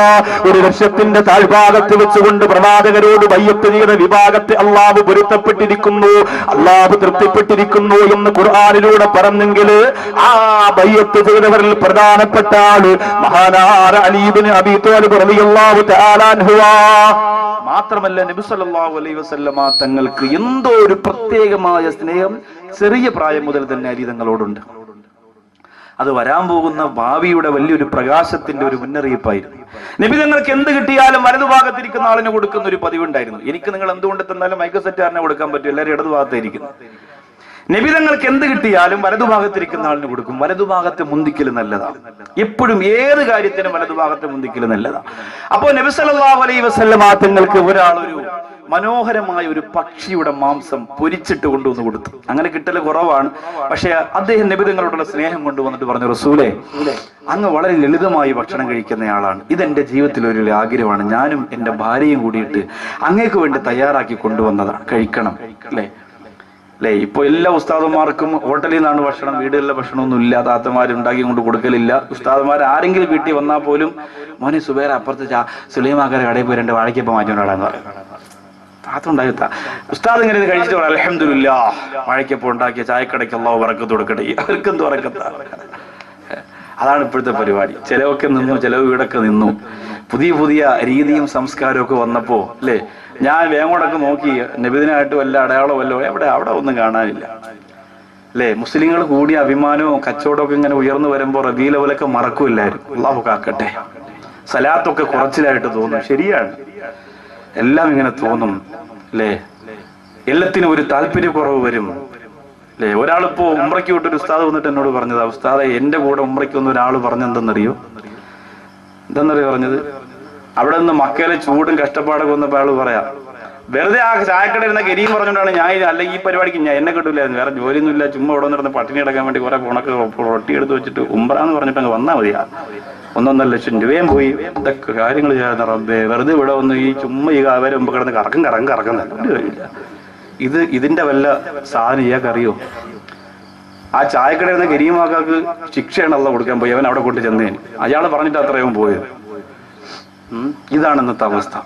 ഒരു വൃക്ഷത്തിന്റെ താഴ്ഭാഗത്ത് വെച്ചുകൊണ്ട് പ്രവാചകരോട് ബയ്യത്ത് ചെയ്ത വിഭാഗത്തെ അള്ളാഹു പൊരുത്തപ്പെട്ടിരിക്കുന്നു അള്ളാഹു തൃപ്തിപ്പെട്ടിരിക്കുന്നു എന്ന് ഖുർആനിലൂടെ പറഞ്ഞെങ്കിൽ ആ ബയ്യത്ത് ചെയ്തവരിൽ പ്രധാനപ്പെട്ട ആൾ മഹാനാര അലീബിന് അബി ത്വാലിബ് റളിയല്ലാഹു തആല അൻഹുവാ. മാത്രമല്ല നബി സല്ലല്ലാഹു അലൈഹി വസല്ലമ തങ്ങൾക്ക് എന്തോ ഒരു പ്രത്യേകമായ സ്നേഹം ചെറിയ പ്രായം മുതൽ തന്നെ അരി തങ്ങളോടുണ്ട് അത് വരാൻ പോകുന്ന ഭാവിയുടെ വലിയൊരു പ്രകാശത്തിന്റെ ഒരു മുന്നറിയിപ്പായിരുന്നു. നബി നിങ്ങൾക്ക് എന്ത് കിട്ടിയാലും വലതുഭാഗത്തിരിക്കുന്ന ആളിന് കൊടുക്കുന്ന ഒരു പതിവുണ്ടായിരുന്നു. എനിക്ക് നിങ്ങൾ എന്തുകൊണ്ട് തന്നാലും മൈക്രോ സെറ്റാറിനെ കൊടുക്കാൻ പറ്റും. എല്ലാവരും ഇടതുഭാഗത്തായിരിക്കുന്നു. നിബിതങ്ങൾക്ക് എന്ത് കിട്ടിയാലും വലതുഭാഗത്തിരിക്കുന്ന ആളിന് കൊടുക്കും. വലതുഭാഗത്തെ മുന്തിക്കൽ നല്ലതാണ്. എപ്പോഴും ഏത് കാര്യത്തിനും വലതുഭാഗത്തെ മുന്തിക്കൽ നല്ലതാണ്. അപ്പോ നബി സല്ലല്ലാഹു അലൈഹി വസല്ലമ തങ്ങൾക്ക് ഒരാൾ ഒരു മനോഹരമായ ഒരു പക്ഷിയുടെ മാംസം പൊരിച്ചിട്ട് കൊണ്ടുവന്ന് കൊടുത്തു. അങ്ങനെ കിട്ടൽ കുറവാണ്. പക്ഷെ അദ്ദേഹം നബിതങ്ങളോടുള്ള സ്നേഹം കൊണ്ടുവന്നിട്ട് പറഞ്ഞു റസൂലെ അങ്ങ് വളരെ ലളിതമായി ഭക്ഷണം കഴിക്കുന്നയാളാണ് ഇതെന്റെ ജീവിതത്തിൽ ഒരു ആഗ്രഹമാണ്. ഞാനും എന്റെ ഭാര്യയും കൂടിയിട്ട് അങ്ങേക്ക് വേണ്ടി തയ്യാറാക്കി കൊണ്ടുവന്നതാണ്. കഴിക്കണം. അല്ലേ? അല്ലേ ഇപ്പൊ എല്ലാ ഉസ്താദന്മാർക്കും ഹോട്ടലിൽ നിന്നാണ് ഭക്ഷണം വീടുകളിലെ ഭക്ഷണമൊന്നും ഇല്ല താത്തമാർ ഉണ്ടാക്കി കൊണ്ട് കൊടുക്കലില്ല. ഉസ്താദന്മാർ ആരെങ്കിലും വീട്ടിൽ വന്നാൽ പോലും മോനെ സുബേർ അപ്പുറത്ത് സുലൈമാക്കാരെ കടയിൽ പോയി രണ്ട് വാഴയ്ക്കപ്പം മാറ്റിക്കൊണ്ടാടാന്ന് പറയും. താത്ത ഉണ്ടായി ഉസ്താദ് ഇങ്ങനെ കഴിച്ചിട്ട് പറയാം അലഹമില്ല വാഴയ്ക്കപ്പം ഉണ്ടാക്കിയ ചായക്കടയ്ക്ക് അള്ളാഹു വറക്കത്ത് കൊടുക്കട്ടെ. അവർക്ക് എന്ത് വറക്കത്താ. അതാണ് ഇപ്പോഴത്തെ പരിപാടി. ചിലവൊക്കെ നിന്നു ചിലവ് വീടൊക്കെ നിന്നു. പുതിയ പുതിയ രീതിയും സംസ്കാരവും ഒക്കെ വന്നപ്പോ അല്ലേ ഞാൻ വേങ്ങോടൊക്കെ നോക്കി നബിദിനായിട്ട് വല്ല അടയാളോ വല്ലോ എവിടെ അവിടെ ഒന്നും കാണാനില്ല. അല്ലേ? മുസ്ലിങ്ങൾ കൂടിയ അഭിമാനവും കച്ചവടമൊക്കെ ഇങ്ങനെ ഉയർന്നു വരുമ്പോൾ റബീലവലൊക്കെ മറക്കൂല്ലായിരുന്നു. അള്ളാഹു കാക്കട്ടെ. സലാത്തൊക്കെ കുറച്ചിലായിട്ട് തോന്നും. ശരിയാണ്. എല്ലാം ഇങ്ങനെ തോന്നും. അല്ലേ? എല്ലാത്തിനും ഒരു താല്പര്യക്കുറവ് വരും. അല്ലേ? ഒരാളിപ്പോ ഉമ്രയ്ക്ക് വിട്ടൊരു ഉസ്താദ് വന്നിട്ട് എന്നോട് പറഞ്ഞതാ ഉസ്താദെ എന്റെ കൂടെ ഉമ്രയ്ക്ക് വന്ന ഒരാൾ പറഞ്ഞെന്തെന്നറിയോ? എന്തെന്നറിയോ പറഞ്ഞത്? അവിടെ നിന്ന് മക്കയിലെ ചൂടും കഷ്ടപ്പാടൊക്കെ വന്നപ്പോൾ അയാൾ പറയാം വെറുതെ ആ ചായക്കട ഇരുന്ന ഗരിയും പറഞ്ഞുകൊണ്ടാണ് ഞാൻ അല്ലെങ്കിൽ ഈ പരിപാടിക്ക് ഞാൻ എന്നെ കിട്ടില്ലായിരുന്നു വേറെ ജോലിയൊന്നും ഇല്ല ചുമ്മാ ഇവിടെ വന്നിരുന്ന് പട്ടിണി കിടക്കാൻ വേണ്ടി കുറെ ഉണക്ക് റൊട്ടി എടുത്ത് വെച്ചിട്ട് ഉമ്ര എന്ന് പറഞ്ഞിട്ട് അങ്ങ് വന്നാൽ മതിയാ. ഒന്നൊന്നര ലക്ഷം രൂപയും പോയി. ഇതൊക്കെ കാര്യങ്ങൾ ചെയ്യാൻ റബ്ബേ. വെറുതെ ഇവിടെ വന്ന് ഈ ചുമ്മാ ഈ അവരെ മുമ്പ് കിടന്ന് കറക്കും കറക്കും കറക്കുന്നില്ല ഇത് ഇതിന്റെ വല്ല സാധനം ഇയാൾക്കറിയോ ആ ചായക്കടയിൽ നിന്ന് ഗരീമാക്കാക്ക് ശിക്ഷയാണ് അല്ല കൊടുക്കാൻ പോയി. അവൻ അവിടെ കൊണ്ട് ചെന്നേന്. അയാൾ പറഞ്ഞിട്ട് അത്രയും പോയത്. ഇതാണ് ഇന്നത്തെ അവസ്ഥ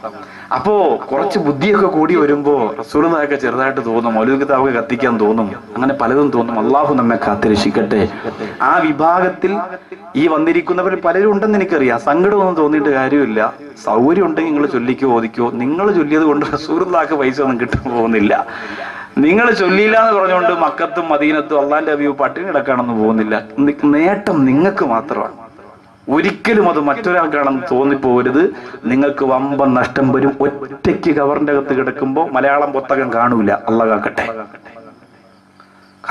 അപ്പോ കുറച്ച് ബുദ്ധിയൊക്കെ കൂടി വരുമ്പോ റസൂലൊക്കെ ചെറുതായിട്ട് തോന്നും മൗലിക കിതാബൊക്കെ കത്തിക്കാൻ തോന്നും അങ്ങനെ പലതും തോന്നും. അള്ളാഹു നമ്മെ കാത്തിരക്ഷിക്കട്ടെ. ആ വിഭാഗത്തിൽ ഈ വന്നിരിക്കുന്നവർ പലരും ഉണ്ടെന്ന് എനിക്കറിയാം. സങ്കടമൊന്നും തോന്നിയിട്ട് കാര്യമില്ല. സൗകര്യം ഉണ്ടെങ്കിൽ നിങ്ങൾ ചൊല്ലിക്കോ ഓദിക്കോ നിങ്ങൾ ചൊല്ലിയത് കൊണ്ട് റസൂലുള്ളാക്ക് പൈസ ഒന്നും കിട്ടാൻ പോകുന്നില്ല. നിങ്ങൾ ചൊല്ലിയില്ല എന്ന് പറഞ്ഞുകൊണ്ട് മക്കത്തും മദീനത്തും അള്ളാന്റെ അഭിയോ പട്ടിണി കിടക്കാണെന്ന് പോകുന്നില്ല. നേട്ടം നിങ്ങൾക്ക് മാത്രമാണ്. ഒരിക്കലും അത് മറ്റൊരാൾക്കാണെന്ന് തോന്നിപ്പോരുത് നിങ്ങൾക്ക് വമ്പൻ നഷ്ടം വരും. ഒറ്റയ്ക്ക് കവറിന്റെ അകത്ത് കിടക്കുമ്പോൾ മലയാളം പുസ്തകം കാണൂല. അള്ള കാക്കട്ടെ.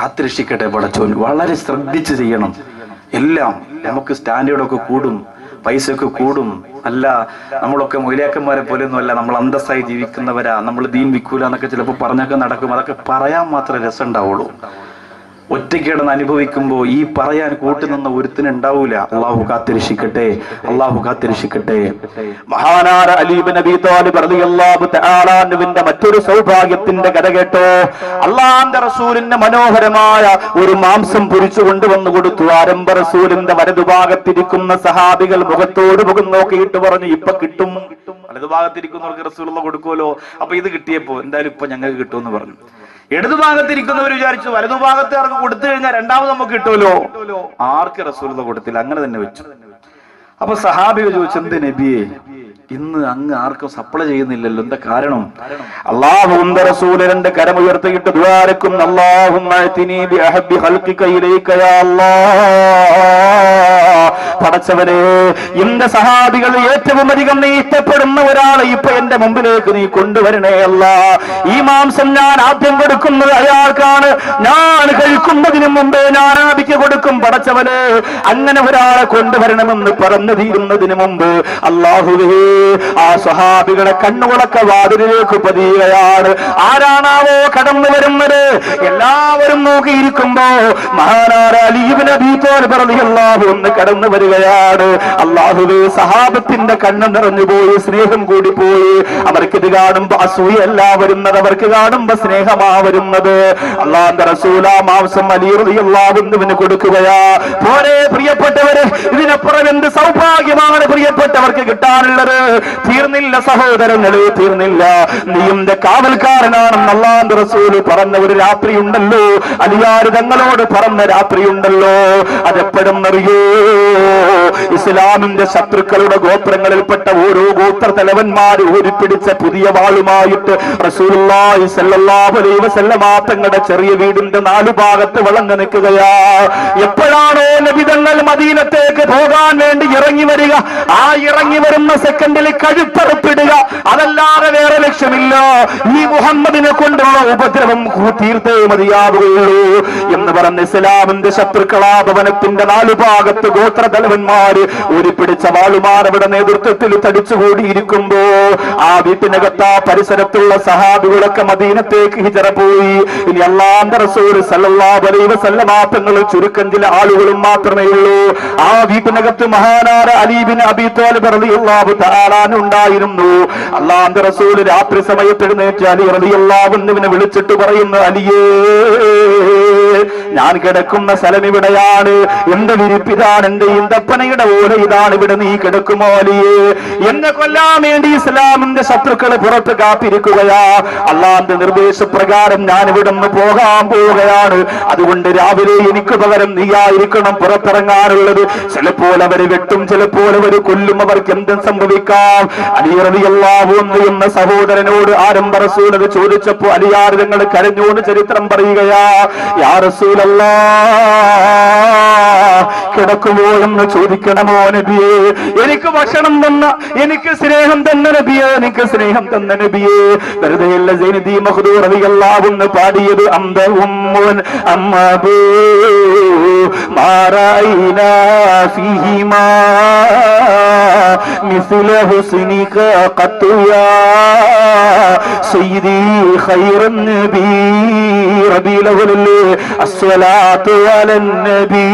കാത്തിരക്ഷിക്കട്ടെ പടച്ചോൻ. വളരെ ശ്രദ്ധിച്ച് ചെയ്യണം. എല്ലാം നമുക്ക് സ്റ്റാൻഡേർഡൊക്കെ കൂടും. പൈസ ഒക്കെ കൂടും. അല്ല നമ്മളൊക്കെ മൊയിലാക്കന്മാരെ പോലെയൊന്നും അല്ല നമ്മൾ അന്തസ്സായി ജീവിക്കുന്നവരാ. നമ്മൾ ദീൻ വിൽക്കൂല എന്നൊക്കെ ചിലപ്പോൾ പറഞ്ഞൊക്കെ നടക്കും. അതൊക്കെ പറയാൻ മാത്രമേ രസം ഉണ്ടാവുള്ളൂ. ഒറ്റയ്ക്ക് കിടന്ന് അനുഭവിക്കുമ്പോൾ ഈ പറയാൻ കൂട്ടുനിന്ന ഒരുത്തിന് ഉണ്ടാവൂല. അള്ളാഹു കാത്തിരക്ഷിക്കട്ടെ. അള്ളാഹു കാത്തിരക്ഷിക്കട്ടെ. മഹാനാര അലീബ് നബി താലിബ് അൻഹുവിന്റെ മറ്റൊരു സൗഭാഗ്യത്തിന്റെ കഥ കേട്ടോ. അള്ളാന്റെ റസൂലിന്റെ മനോഹരമായ ഒരു മാംസം പൊരിച്ചു കൊണ്ടുവന്നു കൊടുത്തു. ആരംഭ റസൂലിന്റെ വലതുഭാഗത്തിരിക്കുന്ന സഹാബികൾ മുഖത്തോട് മുഖം നോക്കിയിട്ട് പറഞ്ഞു ഇപ്പൊ കിട്ടും. വലതുഭാഗത്തിരിക്കുന്നവർക്ക് റസൂലുള്ള കൊടുക്കുമല്ലോ. അപ്പൊ ഇത് കിട്ടിയപ്പോ എന്തായാലും ഇപ്പൊ ഞങ്ങൾക്ക് കിട്ടുമെന്ന് പറഞ്ഞു. ഇടതുഭാഗത്തിരിക്കുന്നവർ വിചാരിച്ചു വലതുഭാഗത്തുകാർക്ക് കൊടുത്തു കഴിഞ്ഞാൽ രണ്ടാമത് നമുക്ക് കിട്ടുമല്ലോ. ആർക്ക് റസൂലുള്ള കൊടുത്തില്ല? അങ്ങനെ തന്നെ വെച്ചു. അപ്പൊ സഹാബികൾ ചോദിച്ചു എന്ത് നബിയെ? ഇന്ന് അങ്ങ് ആർക്കും സപ്ലൈ ചെയ്യുന്നില്ലല്ലോ. എന്താ കാരണം? അള്ളാഹും റസൂൽ രണ്ട് കരമുയർത്തിയിട്ട് ദ്വാരക്കും അള്ളാഹും പടച്ചവനെ എന്റെ സഹാബികൾ ഏറ്റവും അധികം നീ ഇഷ്ടപ്പെടുന്ന ഒരാളെ ഇപ്പൊ എന്റെ മുമ്പിലേക്ക് നീ കൊണ്ടുവരണേ അല്ല. ഈ മാംസം ഞാൻ ആദ്യം കൊടുക്കുന്നത് അയാൾക്കാണ്. ഞാൻ കഴിക്കുന്നതിന് മുമ്പേ ഞാൻ ആദിക്ക് കൊടുക്കും. പടച്ചവനെ അങ്ങനെ ഒരാളെ കൊണ്ടുവരണമെന്ന് പറഞ്ഞു തീരുന്നതിന് മുമ്പ് അള്ളാഹുവേ ആ സ്വഹാബികളെ കണ്ണുകളൊക്കെ വാതിലിലേക്ക് പതിയുകയാണ്. ആരാണാവോ കടന്നു വരുന്നത്? എല്ലാവരും നോക്കിയിരിക്കുമ്പോ മഹാനാര കടന്നു വരികയാണ്. അള്ളാഹുവെ സഹാബത്തിന്റെ കണ്ണ് നിറഞ്ഞുപോയി സ്നേഹം കൂടി പോയി. അവർക്കിത് കാണുമ്പോ അസൂയല്ല വരുന്നത് അവർക്ക് കാണുമ്പോ സ്നേഹമാ വരുന്നത്. അള്ളാന്റെ കൊടുക്കുകയാ. പോരെ പ്രിയപ്പെട്ടവര് ഇതിനപ്പുറം എന്ത് സൗഭാഗ്യമാണ് പ്രിയപ്പെട്ടവർക്ക് കിട്ടാനുള്ളത്? തീർന്നില്ല സഹോദരങ്ങളെ തീർന്നില്ല. നീ എന്റെ കാവൽക്കാരനാണെന്ന് അള്ളാന്റെ റസൂൽ പറഞ്ഞ ഒരു രാത്രിയുണ്ടല്ലോ. അലിയാർ തങ്ങളോട് പറഞ്ഞ രാത്രിയുണ്ടല്ലോ. അതെപ്പോഴും അറിയോ? ഇസ്ലാമിന്റെ ശത്രുക്കളുടെ ഗോത്രങ്ങളിൽപ്പെട്ട ഓരോ ഗോത്ര തലവന്മാർ ഊരിപ്പിടിച്ച പുതിയ വാളുമായിട്ട് റസൂലുള്ളാഹി അലൈഹി വസല്ലമ തങ്ങളുടെ ചെറിയ വീടിന്റെ നാലു ഭാഗത്ത് വളഞ്ഞു നിൽക്കുകയാ. എപ്പോഴാണോ നബിതങ്ങൾ മദീനത്തേക്ക് പോകാൻ വേണ്ടി ഇറങ്ങി വരിക? ആ ഇറങ്ങി വരുന്ന സെക്കൻഡിൽ കഴുത്തറപ്പിടുക അതല്ലാതെ വേറെ ലക്ഷ്യമില്ല. ഈ മുഹമ്മദിനെ കൊണ്ടുള്ള ഉപദ്രവം തീർത്തേ മതിയാവുകയുള്ളൂ എന്ന് പറഞ്ഞ് ഇസ്ലാമിന്റെ ശത്രുക്കളാ ഭവനത്തിന്റെ നാലു ഭാഗത്ത് ഗോത്ര തലവന്മാര് പിടിച്ച വാളുമാർ അവിടെ നേതൃത്വത്തിൽ തടിച്ചുകൂടിയിരിക്കുമ്പോ ആ വീട്ടിനകത്ത് ആ പരിസരത്തുള്ള സഹാബികളൊക്കെ മദീനത്തേക്ക് ഹിജറ പോയി. ഇനി അള്ളാന്റെ റസൂൽ സല്ലല്ലാഹു അലൈഹി തങ്ങൾ ചുരുക്കം ചില ആളുകളും മാത്രമേ ഉള്ളൂ. ആ വീട്ടിനകത്ത് മഹാനാര അലീബിൻ അബി തോലിബ് റളിയല്ലാഹു ഉണ്ടായിരുന്നു അള്ളാന്റെ റസൂൽ രാത്രി സമയത്ത് എഴുന്നേറ്റ് അലി റളിയല്ലാഹുവിനെ വിളിച്ചിട്ട് പറയുന്നു അലിയേ ഞാൻ കിടക്കുന്ന സ്ഥലം ഇവിടെയാണ്. എന്റെ വിരിപ്പിതാണ് എന്റെ ഇന്തപ്പനയുടെ ഓല ഇതാണ് ഇവിടെ നീ കിടക്കുമോ അലിയേ? എന്നെ കൊല്ലാൻ വേണ്ടി ഇസ്ലാമിന്റെ ശത്രുക്കളെ പുറത്ത് കാത്തിരിക്കുകയാ. അള്ളാന്റെ നിർദ്ദേശപ്രകാരം ഞാൻ ഇവിടെ നിന്ന് പോകാൻ പോവുകയാണ്. അതുകൊണ്ട് രാവിലെ എനിക്ക് പകരം നീയായിരിക്കണം പുറത്തിറങ്ങാനുള്ളത്. ചിലപ്പോൾ അവർ വെട്ടും ചിലപ്പോൾ അവർ കൊല്ലും. അവർക്ക് എന്തും സംഭവിക്കാം. അലിയറിയല്ലാവുന്നു എന്ന സഹോദരനോട് ആരംഭ റസൂൽ അത് ചോദിച്ചപ്പോ അലിയാരങ്ങൾ കരഞ്ഞോണ്ട് ചരിത്രം പറയുകയാ യാ റസൂലല്ലാ കിടക്കുമോ എന്ന് ചോദിക്കണമോ നബിയെ എനിക്ക് ഭക്ഷണം തന്ന എനിക്ക് സ്നേഹം തന്ന നബിയെ എനിക്ക് സ്നേഹം തന്ന നബിയെ വെറുതെയല്ല സൈനദി മഹദൂർ റളിയല്ലാഹുന്ന് പാടിയത് അന്ത ഉമ്മുൻ അമ്മബൂ മാറൈന ഫീഹിമാ مثل حسنك قط يا سيدي خير النبي ربي الأول الصلاة على النبي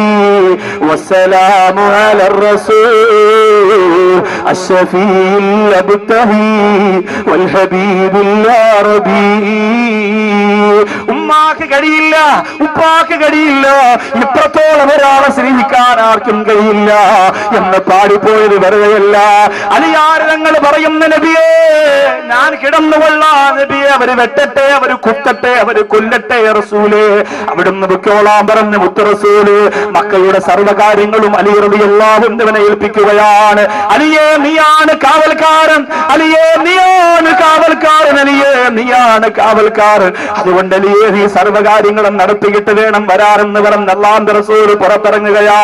والسلام على الرسول الشفيع الأبتهي والحبيب العربي ഉമ്മാക്ക് കഴിയില്ല. ഉപ്പാക്ക് കഴിയില്ല. ഇത്രത്തോളം ഒരാളെ സ്നേഹിക്കാൻ ആർക്കും കഴിയില്ല. എന്ന് പാടിപ്പോയത് വെറുതെയല്ല. അലിയാർ ഞങ്ങൾ പറയുന്ന നബിയേ ഞാൻ കിടന്നുകൊള്ളാ നബിയെ. അവർ വെട്ടട്ടെ അവർ കുത്തട്ടെ അവർ കൊല്ലട്ടെ റസൂൽ. അവിടുന്ന് പൊക്കോളാൻ പറഞ്ഞ മുത്തറസൂൽ മക്കളുടെ സർവകാര്യങ്ങളും അലി റബിയെല്ലാം ഇവനെ ഏൽപ്പിക്കുകയാണ്. അലിയേ നീയാണ് കാവൽക്കാരൻ. അലിയേ നീയാണ് കാവൽക്കാരൻ. അലിയേ നീയാണ് കാവൽക്കാരൻ. അതുകൊണ്ട് അലിയേ ഈ സർവകാര്യങ്ങളും നടത്തിയിട്ട് വേണം വരാറെന്ന് പറഞ്ഞ് അള്ളാന്റെ റസൂൽ പുറത്തിറങ്ങുകയാ.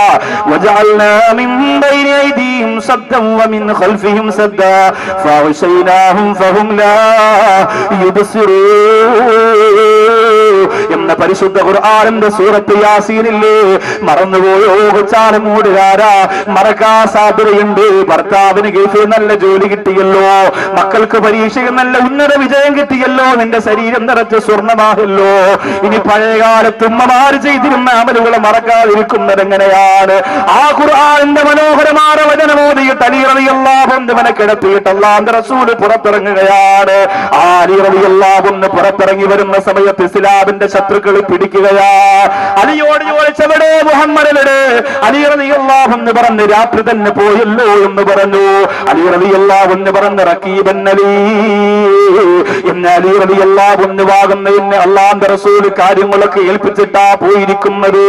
എന്ന പരിശുദ്ധ ഖുർആാനിന്റെ സൂറത്ത് യാസീനില്ലേ? മറന്നുപോയോ കൊച്ചാണ് മൂടുകാരാ. മറക്കാ സാധ്യതയുണ്ട്. ഭർത്താവിന് ഗൾഫിൽ നല്ല ജോലി കിട്ടിയല്ലോ. മക്കൾക്ക് പരീക്ഷയിൽ നല്ല ഉന്നത വിജയം കിട്ടിയല്ലോ. നിന്റെ ശരീരം നിറച്ച് സ്വർണമാകല്ലോ ഇനി പഴയകാലത്ത് ഉമ്മമാര് ചെയ്തിരുന്ന അമലുകൾ മറക്കാതിരിക്കുന്നത് എങ്ങനെയാണ്? ആ ഖുർആാനിന്റെ മനോഹരമായ വചനമോദിയിട്ട് അലിയറിയല്ലാഹുന്നവനെ കിടത്തിയിട്ട് അള്ളാന്റെ റസൂൽ പുറത്തിറങ്ങുകയാണ്. ആ അലിയറിയല്ലാഹുന്ന് പുറത്തിറങ്ങി വരുന്ന സമയത്ത് ഇസ്ലാമിന്റെ ശത്രുക്കൾ പിടിക്കുകയാ. അലിയോട് ചോദിച്ചവിടെ മുഹമ്മദിനോട് അലിയറിയല്ലാഹെന്ന് പറഞ്ഞ് രാത്രി തന്നെ പോയല്ലോ എന്ന് പറഞ്ഞു. അലിയറിയല്ലാഹെന്ന് പറഞ്ഞ് റക്കീബൻ അലി എന്ന് അലിയറിയല്ലാഹെന്ന് വാകുന്ന എന്നെ അള്ളാന്റെ റസൂൽ കാര്യങ്ങളൊക്കെ ഏൽപ്പിച്ചിട്ടാ പോയിരിക്കുന്നത്.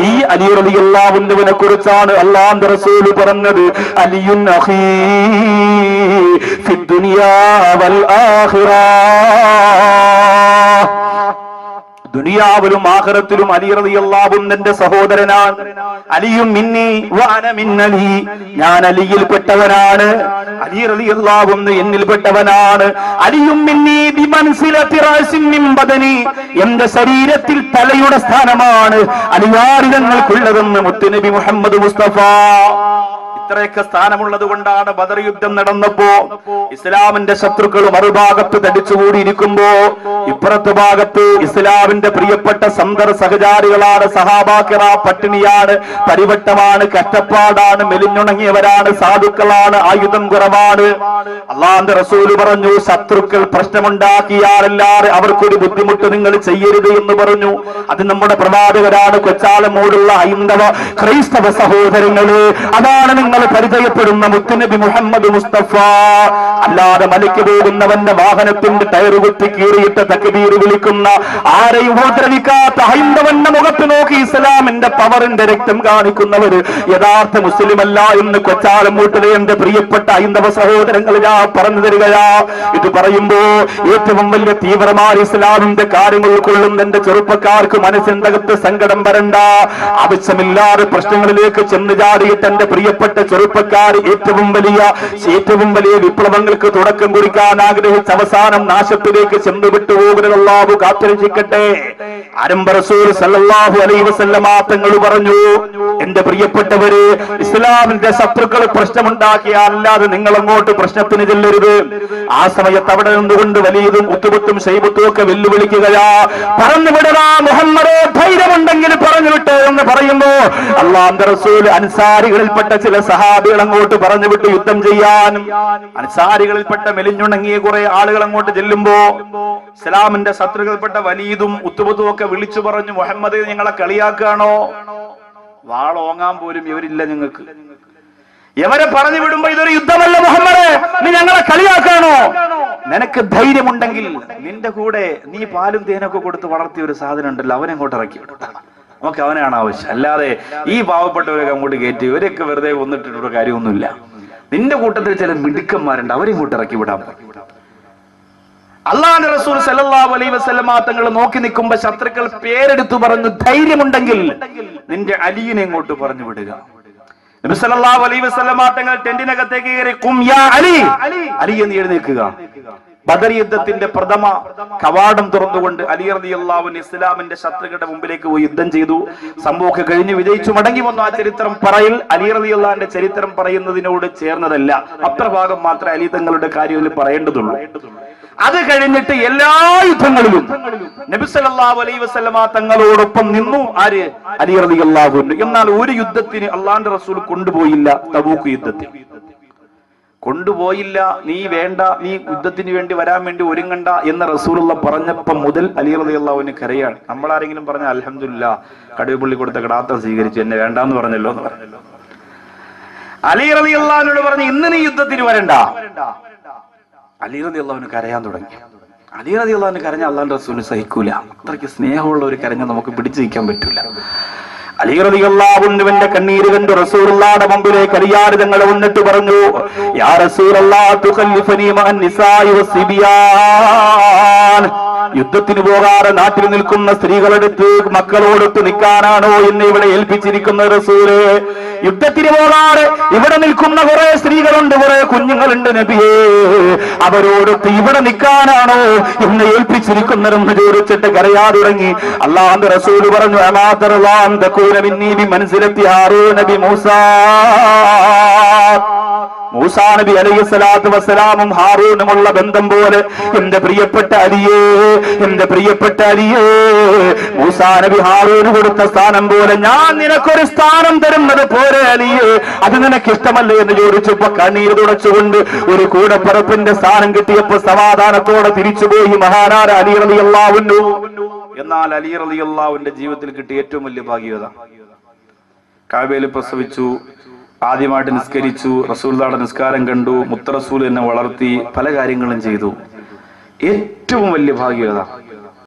ഈ അലിയറിയല്ലാഹുന്നവനെ കുറിച്ചാണ് അള്ളാന്റെ റസൂൽ പറഞ്ഞത്. അലിയുൻ അഖീ ദുനിയാവിലും ആഖിറത്തിലും അലി റളിയല്ലാഹും എന്റെ സഹോദരനാണ്. അലിയും മിന്നി മിന്നലി. ഞാൻ അലിയിൽ പെട്ടവനാണ്. അലി റളിയല്ലാഹും എന്നിൽപ്പെട്ടവനാണ് അലിയും മിന്നി ബദനി. എന്റെ ശരീരത്തിൽ തലയുടെ സ്ഥാനമാണ് അലിയാരിതങ്ങൾക്കുള്ളതെന്ന് മുത്തുനബി മുഹമ്മദ് മുസ്തഫ. ഇത്രയൊക്കെ സ്ഥാനമുള്ളത് കൊണ്ടാണ് ബദർ യുദ്ധം നടന്നപ്പോ ഇസ്ലാമിന്റെ ശത്രുക്കൾ മറുഭാഗത്ത് തടിച്ചുകൂടിയിരിക്കുമ്പോ ഇപ്പുറത്ത് ഭാഗത്ത് ഇസ്ലാമിന്റെ പ്രിയപ്പെട്ട സന്ദർ സഹചാരികളാണ് സഹാബാക്കറ പട്ടിണിയാണ് പരിവട്ടമാണ് കഷ്ടപ്പാടാണ് മെലിഞ്ഞുണങ്ങിയവരാണ് സാധുക്കളാണ് ആയുധം കുറവാണ്. അള്ളാന്റെ റസൂൽ പറഞ്ഞു ശത്രുക്കൾ പ്രശ്നമുണ്ടാക്കിയാലല്ലാതെ അവർക്കൊരു ബുദ്ധിമുട്ട് നിങ്ങൾ ചെയ്യരുത് എന്ന് പറഞ്ഞു. അത് നമ്മുടെ പ്രവാചകരാണ് കൊച്ചാലമോടുള്ള ഹൈന്ദവ ക്രൈസ്തവ സഹോദരങ്ങൾ. അതാണ് നിങ്ങൾ പരിചയപ്പെടുന്ന മുത്തുനബി മുഹമ്മദ് മുസ്തഫ. അല്ലാതെ മലയ്ക്ക് പോകുന്നവന്റെ വാഹനത്തിന്റെ ടയർ കുത്തി കീറിയിട്ട് തക്കബീർ വിളിക്കുന്ന ആരെയും ഉപദ്രവിക്കാത്ത ഹൈന്ദവന്റെ മുഖത്ത് നോക്കി ഇസ്ലാമിന്റെ പവറിന്റെ രക്തം കാണിക്കുന്നവര് യഥാർത്ഥ മുസ്ലിം അല്ല എന്ന് കൊച്ചാലം കൊച്ചാലമൂട്ടിലെ എന്റെ പ്രിയപ്പെട്ട ഹൈന്ദവ സഹോദരങ്ങൾ ഞാൻ പറഞ്ഞു തരികയാ. ഇത് പറയുമ്പോ ഏറ്റവും വലിയ തീവ്രമായ ഇസ്ലാമിന്റെ കാര്യങ്ങൾ ഉൾക്കൊള്ളുന്ന എന്റെ ചെറുപ്പക്കാർക്ക് മനസ്സിനകത്ത് സങ്കടം വരണ്ട. ആവശ്യമില്ലാതെ പ്രശ്നങ്ങളിലേക്ക് ചെന്ന് ചാടിയിട്ട് എന്റെ പ്രിയപ്പെട്ട ചെറുപ്പക്കാർ ഏറ്റവും വലിയ ഏറ്റവും വലിയ വിപ്ലവങ്ങൾക്ക് തുടക്കം കുറിക്കാൻ ആഗ്രഹിച്ച അവസാനം നാശത്തിലേക്ക് ചെമ്പുവിട്ടു പോകുന്നതല്ലാവു കാത്തിരക്ഷിക്കട്ടെ. തങ്ങൾ പറഞ്ഞു എന്റെ പ്രിയപ്പെട്ടവര് ഇസ്ലാമിന്റെ ശത്രുക്കൾ പ്രശ്നമുണ്ടാക്കിയാൽ അല്ലാതെ നിങ്ങൾ അങ്ങോട്ട് പ്രശ്നത്തിന് ചെല്ലരുത്. ആ സമയത്ത് അവിടെ നിന്നുകൊണ്ട് വലിയതും ഉത്തുപുത്തും ശൈബത്തും ഒക്കെ വെല്ലുവിളിക്കുകയാ പറഞ്ഞു വിടടാ മുഹമ്മദേ ധൈര്യമുണ്ടെങ്കിൽ പറഞ്ഞു വിട്ടോ എന്ന് പറയുമ്പോ അള്ളാന്റെ റസൂൽ അൻസാരികളിൽപ്പെട്ട ചില സഹാബികൾ അങ്ങോട്ട് പറഞ്ഞു വിട്ട് യുദ്ധം ചെയ്യാനും അൻസാരികളിൽപ്പെട്ട മെലിഞ്ഞുണങ്ങിയ കുറെ ആളുകൾ അങ്ങോട്ട് ചെല്ലുമ്പോ ഇസ്ലാമിന്റെ ശത്രുക്കൾപ്പെട്ട വലീതും ഉത്തുപത്തും ഒക്കെ വിളിച്ചു പറഞ്ഞു മുഹമ്മദ് ഞങ്ങളെ കളിയാക്കുകയാണോ? വാളോങ്ങാൻ പോലും ഇവരില്ല നിങ്ങൾക്ക് എവരെ പറഞ്ഞു വിടുമ്പോ ഇതൊരു യുദ്ധമല്ല മുഹമ്മദ് നീ ഞങ്ങളെ കളിയാക്കാണോ നിനക്ക് ധൈര്യമുണ്ടെങ്കിൽ നിന്റെ കൂടെ നീ പാലും തേനൊക്കെ കൊടുത്ത് വളർത്തിയ ഒരു സാധനം ഉണ്ടല്ലോ അവനെ അങ്ങോട്ട് ഇറക്കി വിടും നമുക്ക് അവനാണ് ആവശ്യം അല്ലാതെ ഈ പാവപ്പെട്ടവരൊക്കെ അങ്ങോട്ട് കയറ്റി ഇവരൊക്കെ വെറുതെ ഒന്നിട്ടിട്ടൊരു കാര്യമൊന്നുമില്ല. നിന്റെ കൂട്ടത്തിൽ ചില മിടുക്കന്മാരുണ്ട്. അവരെ ഇങ്ങോട്ട് ഇറക്കി വിടാൻ അള്ളാഹുന്റെ റസൂൽ സല്ലല്ലാഹു അലൈഹി വസല്ലമ തങ്ങൾ നോക്കി നിൽക്കുമ്പോ ശത്രുക്കൾ പേരെടുത്തു പറഞ്ഞു ധൈര്യമുണ്ടെങ്കിൽ നിന്റെ അലിയിനെ ഇങ്ങോട്ട് പറഞ്ഞു വിടുക. നബി സല്ലല്ലാഹു അലൈഹി തങ്ങൾ ടെന്റിനകത്തേക്ക് കയറി കും യാ അലി. അലി എന്ന് എഴുന്നേൽക്കുക. ബദർ യുദ്ധത്തിന്റെ പ്രഥമ കവാടം തുറന്നുകൊണ്ട് അലി റതി അൻഹു ഇസ്ലാമിന്റെ ശത്രുക്കളുടെ മുമ്പിലേക്ക് പോയി യുദ്ധം ചെയ്തു. സംഭവമൊക്കെ കഴിഞ്ഞ് വിജയിച്ചു. മടങ്ങി വന്നു ആ ചരിത്രം പറയിൽ. അലി റതി അള്ളാന്റെ ചരിത്രം പറയുന്നതിനോട് ചേർന്നതല്ല. അത്ര ഭാഗം മാത്രമേ അലി തങ്ങളുടെ കാര്യത്തിൽ പറയേണ്ടതുള്ളൂ. അത് കഴിഞ്ഞിട്ട് എല്ലാ യുദ്ധങ്ങളിലും നബി അലൈ അലൈഹി വസല്ലമ തങ്ങളോടൊപ്പം നിന്നു. ആര്? അലി റതി അള്ളാഹു എന്നാൽ ഒരു യുദ്ധത്തിന് അള്ളാന്റെ റസൂൽ കൊണ്ടുപോയില്ല. തബൂക്ക് യുദ്ധത്തിൽ. കൊണ്ടുപോയില്ല നീ വേണ്ട നീ യുദ്ധത്തിന് വേണ്ടി വരാൻ വേണ്ടി ഒരുങ്ങണ്ട എന്ന് റസൂലുള്ള പറഞ്ഞപ്പം മുതൽ അലി റളിയല്ലാഹുവിന് കരയാണ്. നമ്മൾ ആരെങ്കിലും പറഞ്ഞ അലഹമില്ല കടുവപ്പള്ളി കൊടുത്ത കടാത്ത സ്വീകരിച്ചു എന്നെ വേണ്ടാന്ന് പറഞ്ഞല്ലോ എന്ന് പറഞ്ഞല്ലോ അലി റളിയല്ലാഹുവിനോട് പറഞ്ഞു ഇന്ന് നീ യുദ്ധത്തിന് വരണ്ട. അലി റളിയല്ലാഹുവിന് കരയാൻ തുടങ്ങി. അലി റളിയല്ലാഹുവിന് കരഞ്ഞ അള്ളാഹുന്റെ റസൂലിന് സഹിക്കൂല. അത്രയ്ക്ക് സ്നേഹമുള്ള ഒരു കരഞ്ഞ നമുക്ക് പിടിച്ചു നിൽക്കാൻ പറ്റൂല. അലിയറിയല്ലാവുന്നവന്റെ കണ്ണീര് കണ്ടു റസൂറുള്ളാടെ മുമ്പിലേക്ക് അലിയാറ് തങ്ങൾ വന്നിട്ട് പറഞ്ഞു യാ റസൂറല്ലാ തുഖല്ലിഫനി മഅൻ നിസാഇ വസ്സിബിയാൻ യുദ്ധത്തിന് പോകാതെ നാട്ടിൽ നിൽക്കുന്ന സ്ത്രീകളെടുത്ത് മക്കളോടൊത്ത് നിൽക്കാനാണോ എന്നെ ഇവിടെ ഏൽപ്പിച്ചിരിക്കുന്ന റസൂൽ? യുദ്ധത്തിന് പോകാതെ ഇവിടെ നിൽക്കുന്ന കുറെ സ്ത്രീകളുണ്ട് കുറെ കുഞ്ഞുങ്ങളുണ്ട് നബിയേ. അവരോടൊത്ത് ഇവിടെ നിൽക്കാനാണോ എന്നെ ഏൽപ്പിച്ചിരിക്കുന്നതെന്ന് ചോദിച്ചിട്ട് കരയാ തുടങ്ങി അള്ളാന്റെ റസൂൽ പറഞ്ഞു അമാതറലാം തക്കൂന മിന്നീ ബി മനസ്സിലെത്തി ആറോ നബി മൂസാ മൂസാ നബി അലൈഹി സ്വലാത്തു വസ്സലാമും ഹാറൂനുമുള്ള ബന്ധം പോലെ എന്റെ പ്രിയപ്പെട്ട അലിയേ എന്റെ പ്രിയപ്പെട്ട അലിയേ മൂസാ നബി ഹാറൂന് കൊടുത്ത സ്ഥാനം പോലെ ഞാൻ നിനക്കൊരു സ്ഥാനം തരുന്നത് പോരെ അലിയേ അത് നിനക്ക് ഇഷ്ടമല്ലേ എന്ന് ചോദിച്ചപ്പോ കണ്ണീർ തുടച്ചുകൊണ്ട് ഒരു കൂടപ്പറപ്പിന്റെ സ്ഥാനം കിട്ടിയപ്പോ സമാധാനത്തോടെ തിരിച്ചുപോയി മഹാനാര അലി അള്ളാവുന്നു എന്നാൽ അലി റളിയല്ലാഹുവിന്റെ ജീവിതത്തിൽ കിട്ടിയ ഏറ്റവും വലിയ ഭാഗ്യത കാവ്യയിൽ പ്രസവിച്ചു. ആദ്യമായിട്ട് നിസ്കരിച്ചു റസൂൽദാടെ നിസ്കാരം കണ്ടു മുത്തറസൂൽ എന്നെ വളർത്തി പല കാര്യങ്ങളും ചെയ്തു. ഏറ്റവും വലിയ ഭാഗ്യത